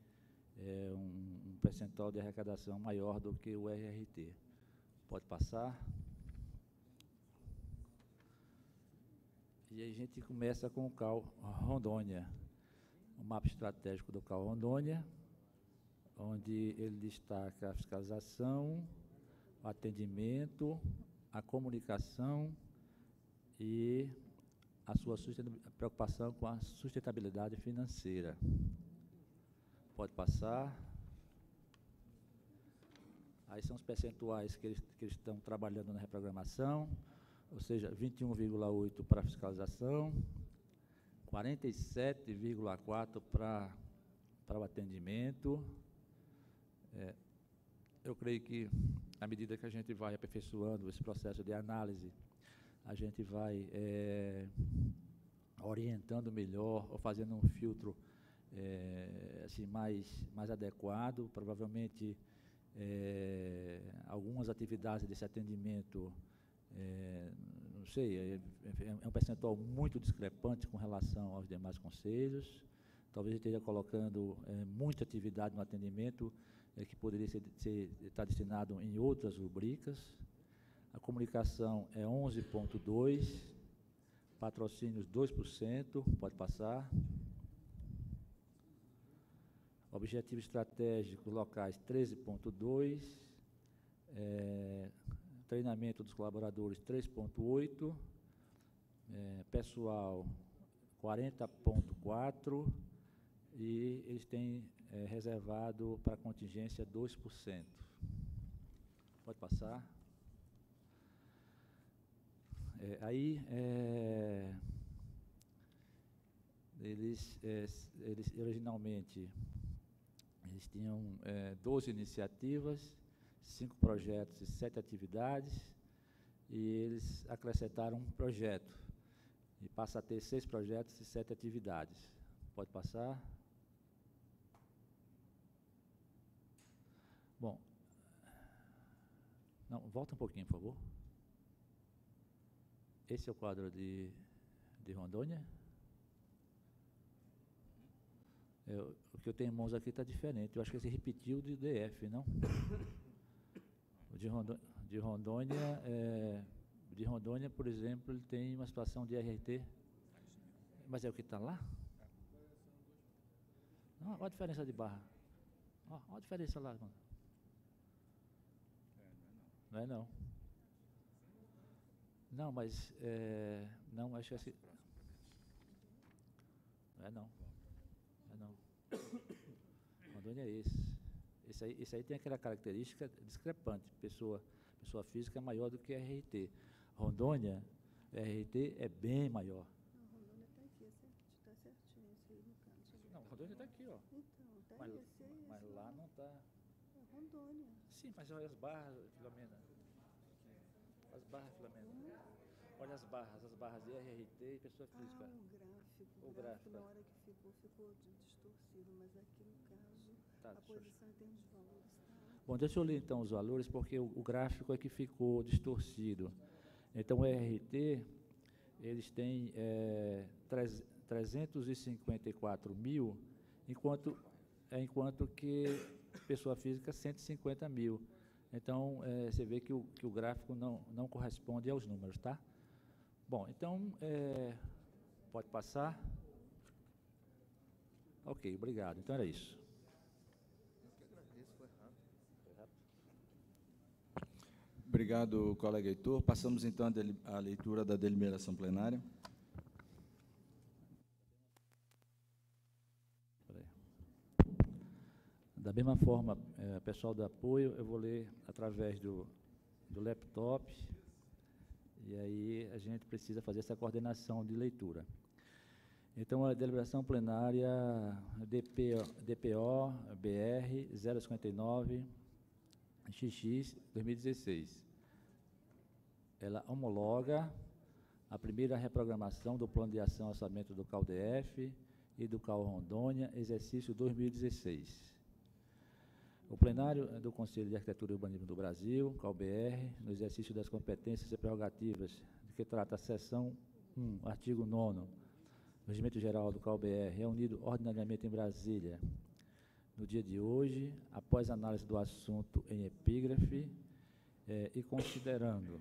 é, um, um percentual de arrecadação maior do que o RRT. Pode passar. E a gente começa com o CAL Rondônia, o mapa estratégico do CAL Rondônia, onde ele destaca a fiscalização, o atendimento, a comunicação e a sua preocupação com a sustentabilidade financeira. Pode passar. Aí são os percentuais que eles, que eles estão trabalhando na reprogramação, ou seja, 21,8% para fiscalização, 47,4% para, o atendimento. É, eu creio que, à medida que a gente vai aperfeiçoando esse processo de análise, a gente vai é, orientando melhor ou fazendo um filtro é, assim, mais, mais adequado. Provavelmente, é, algumas atividades desse atendimento, é, sei, é, é, um percentual muito discrepante com relação aos demais conselhos. Talvez esteja colocando é, muita atividade no atendimento é, que poderia ser, ser, estar destinado em outras rubricas. A comunicação é 11,2%, patrocínios 2%, pode passar. Objetivo estratégico locais 13,2%, é, treinamento dos colaboradores 3,8%, é, pessoal 40,4% e eles têm é, reservado para contingência 2%. Pode passar. É, aí, é, eles, é, eles originalmente eles tinham é, 12 iniciativas, cinco projetos e sete atividades, e eles acrescentaram um projeto, e passa a ter seis projetos e sete atividades. Pode passar. Bom, não, volta um pouquinho, por favor. Esse é o quadro de, de Rondônia. Eu, o que eu tenho em mãos aqui está diferente. Eu acho que esse repetiu de DF, não? De Rondônia, de Rondônia, é, de Rondônia, por exemplo, ele tem uma situação de RRT. Mas é o que está lá? Olha a diferença de barra. Olha a diferença lá, mano. Não é não. Não, mas é, não, acho que assim. Não é não. Não é não. Rondônia é esse. Esse aí, esse aí tem aquela característica discrepante. Pessoa, pessoa física é maior do que RT. Rondônia, RT é bem maior. Não, Rondônia está aqui, está certinho esse aí no canto. Não, Rondônia está aqui, ó. Então, tá mas, esse, esse mas lá não está. É Rondônia. Sim, mas olha as barras, Filomena. As barras, Filomena. Olha as barras, as barras de RRT e pessoa física. Ah, o gráfico. O gráfico. Na hora que ficou, ficou distorcido, mas aqui no caso, Tá, a eu- posição em termos de valores está. Bom, deixa eu ler então os valores, porque o, o gráfico é que ficou distorcido. Então, o RT, eles têm é, trez- 354 mil, enquanto, é, enquanto que pessoa física 150 mil. Então, é, você vê que o, que o gráfico não, não corresponde aos números, tá? Bom, então, é, pode passar. Ok, obrigado. Então, era isso. Obrigado, colega Heitor. Passamos então à leitura da deliberação plenária. Da mesma forma, eh, pessoal do apoio, eu vou ler através do, do laptop, e aí a gente precisa fazer essa coordenação de leitura. Então, a deliberação plenária DPO, DPO BR 059 XX 2016. Ela homologa a primeira reprogramação do Plano de Ação Orçamento do CalDF e do Cal Rondônia, exercício 2016. O plenário do Conselho de Arquitetura e Urbanismo do Brasil, CalBR, no exercício das competências e prerrogativas de que trata a seção 1, artigo 9 do Regimento Geral do CalBR, reunido ordinariamente em Brasília, no dia de hoje, após análise do assunto em epígrafe eh, e considerando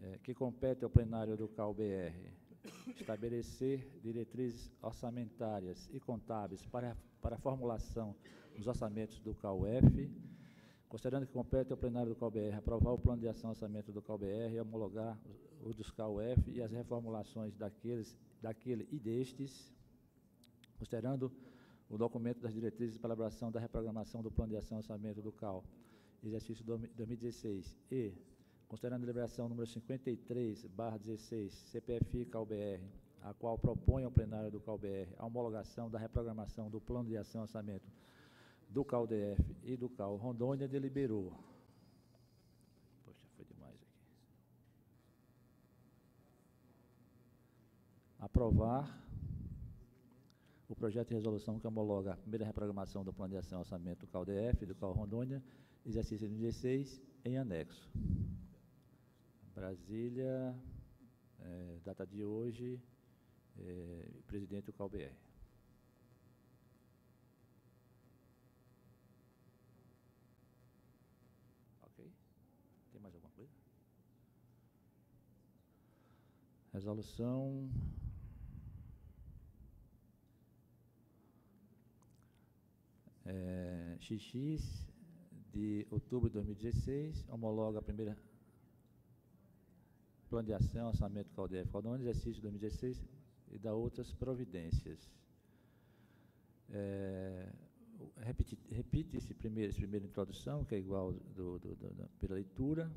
eh, que compete ao plenário do CalBR estabelecer diretrizes orçamentárias e contábeis para, para a formulação dos orçamentos do CalUF, considerando que compete ao plenário do CalBR aprovar o plano de ação orçamento do CalBR e homologar o dos CalUF e as reformulações daqueles, daquele e destes, considerando o documento das diretrizes para elaboração da reprogramação do plano de ação orçamento do CAL, exercício 2016, e, considerando a deliberação número 53, barra 16, CPFI CalBR, a qual propõe ao plenário do CalBR a homologação da reprogramação do plano de ação orçamento do CalDF e do Cal Rondônia, deliberou. Poxa, foi demais aqui. Aprovar o projeto de resolução que homologa a primeira reprogramação do plano de ação orçamento do CalDF e do Cal Rondônia, exercício 2016, em anexo. Brasília, é, data de hoje, é, presidente do CalBR. Ok? Tem mais alguma coisa? Resolução é, XX de outubro de 2016, homologa a primeira plano de ação, orçamento Caldef Caldone, exercício 2016 e da outras providências. É, repite, repite esse primeiro, essa primeira introdução, que é igual do, do, do, pela leitura,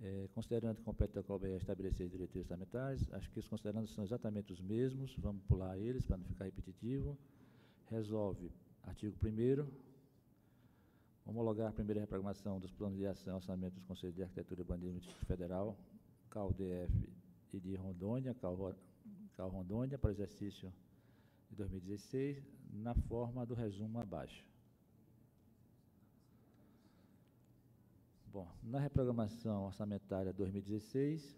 é, considerando que compete ao COBE estabelecer diretrizes orçamentárias, acho que os considerandos são exatamente os mesmos, vamos pular eles para não ficar repetitivo. Resolve Artigo 1 homologar a primeira reprogramação dos planos de ação e orçamento dos Conselhos de Arquitetura e Urbanismo do Distrito Federal, CalDF e de Rondônia, Cal, Cal Rondônia, para o exercício de 2016, na forma do resumo abaixo. Bom, na reprogramação orçamentária 2016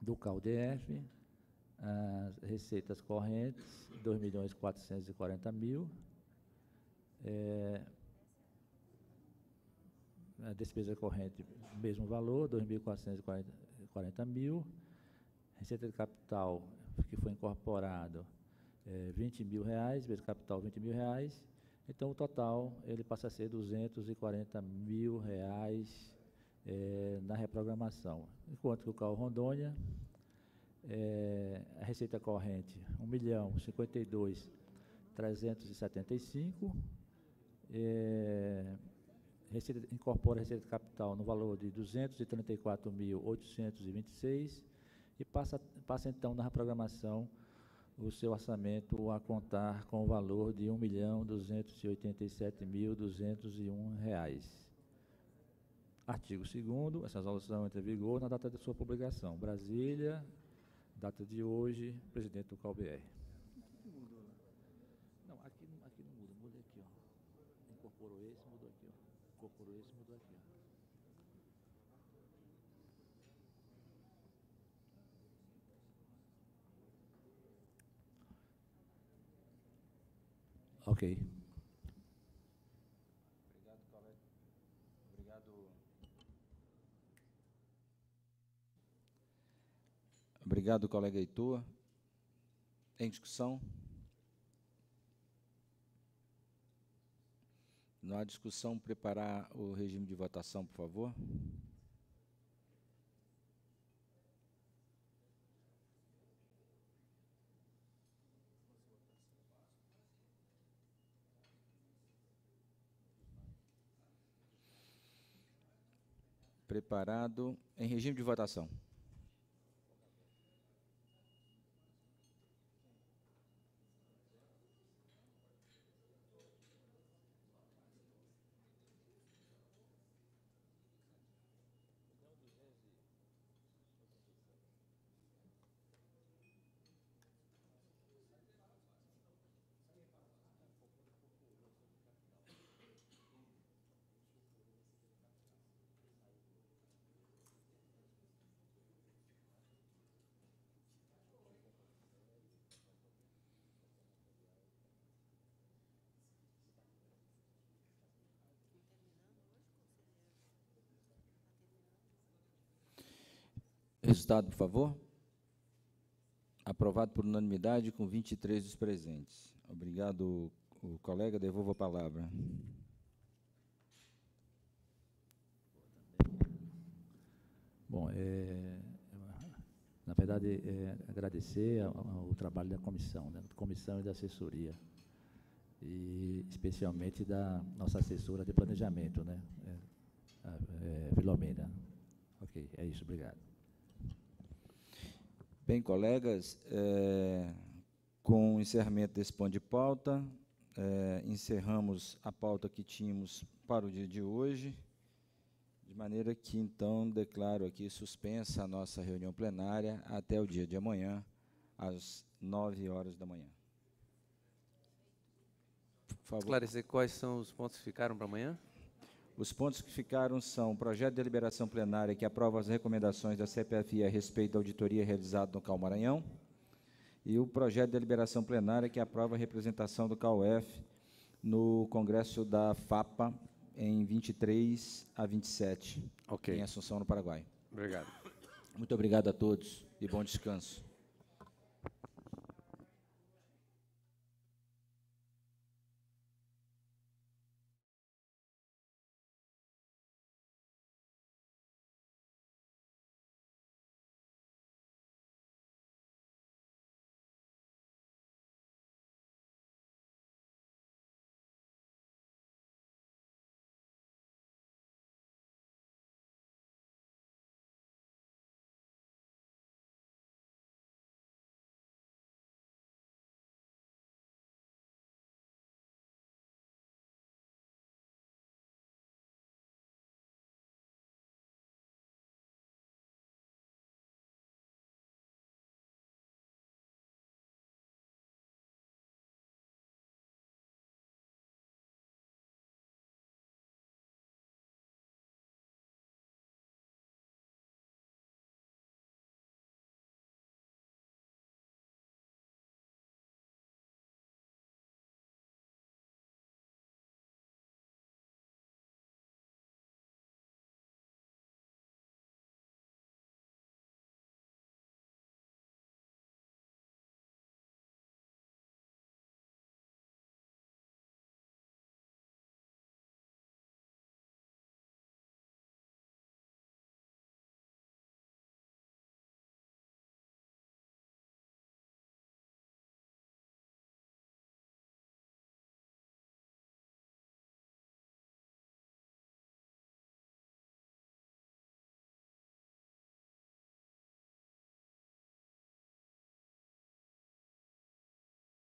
do CalDF, as receitas correntes, 2 milhões 440 mil, é, a despesa corrente, mesmo valor, 2.440 mil. Receita de capital que foi incorporado, é, 20 mil reais, de capital 20 mil reais. Então, o total ele passa a ser 240 mil reais é, na reprogramação. Enquanto que o carro Rondônia, é, a receita corrente, 1 milhão 52 375 é, receita, incorpora a receita de capital no valor de 234.826 e passa, passa então na programação o seu orçamento a contar com o valor de R$ 1.287.201. Artigo 2 essa resolução entra em vigor na data de sua publicação. Brasília, data de hoje, presidente do CalBR. Ok. Obrigado, colega. Obrigado. Obrigado, colega Heitor. Em discussão? Não há discussão, preparar o regime de votação, por favor. Preparado em regime de votação. Resultado, por favor. Aprovado por unanimidade com 23 dos presentes. Obrigado, o colega. Devolvo a palavra. Bom, é, na verdade, é, agradecer ao, trabalho da comissão, né, comissão e da assessoria, e especialmente da nossa assessora de planejamento, né, é, é, Filomena. Ok, é isso, obrigado. Bem, colegas, é, com o encerramento desse ponto de pauta, é, encerramos a pauta que tínhamos para o dia de hoje. De maneira que, então, declaro aqui suspensa a nossa reunião plenária até o dia de amanhã, às 9 horas da manhã. Por favor. Esclarecer quais são os pontos que ficaram para amanhã? Os pontos que ficaram são o projeto de deliberação plenária que aprova as recomendações da CPFI a respeito da auditoria realizada no CAU Maranhão e o projeto de deliberação plenária que aprova a representação do CAUF no Congresso da FAPA em 23 a 27, okay. em Assunção, no Paraguai. Obrigado. Muito obrigado a todos e bom descanso.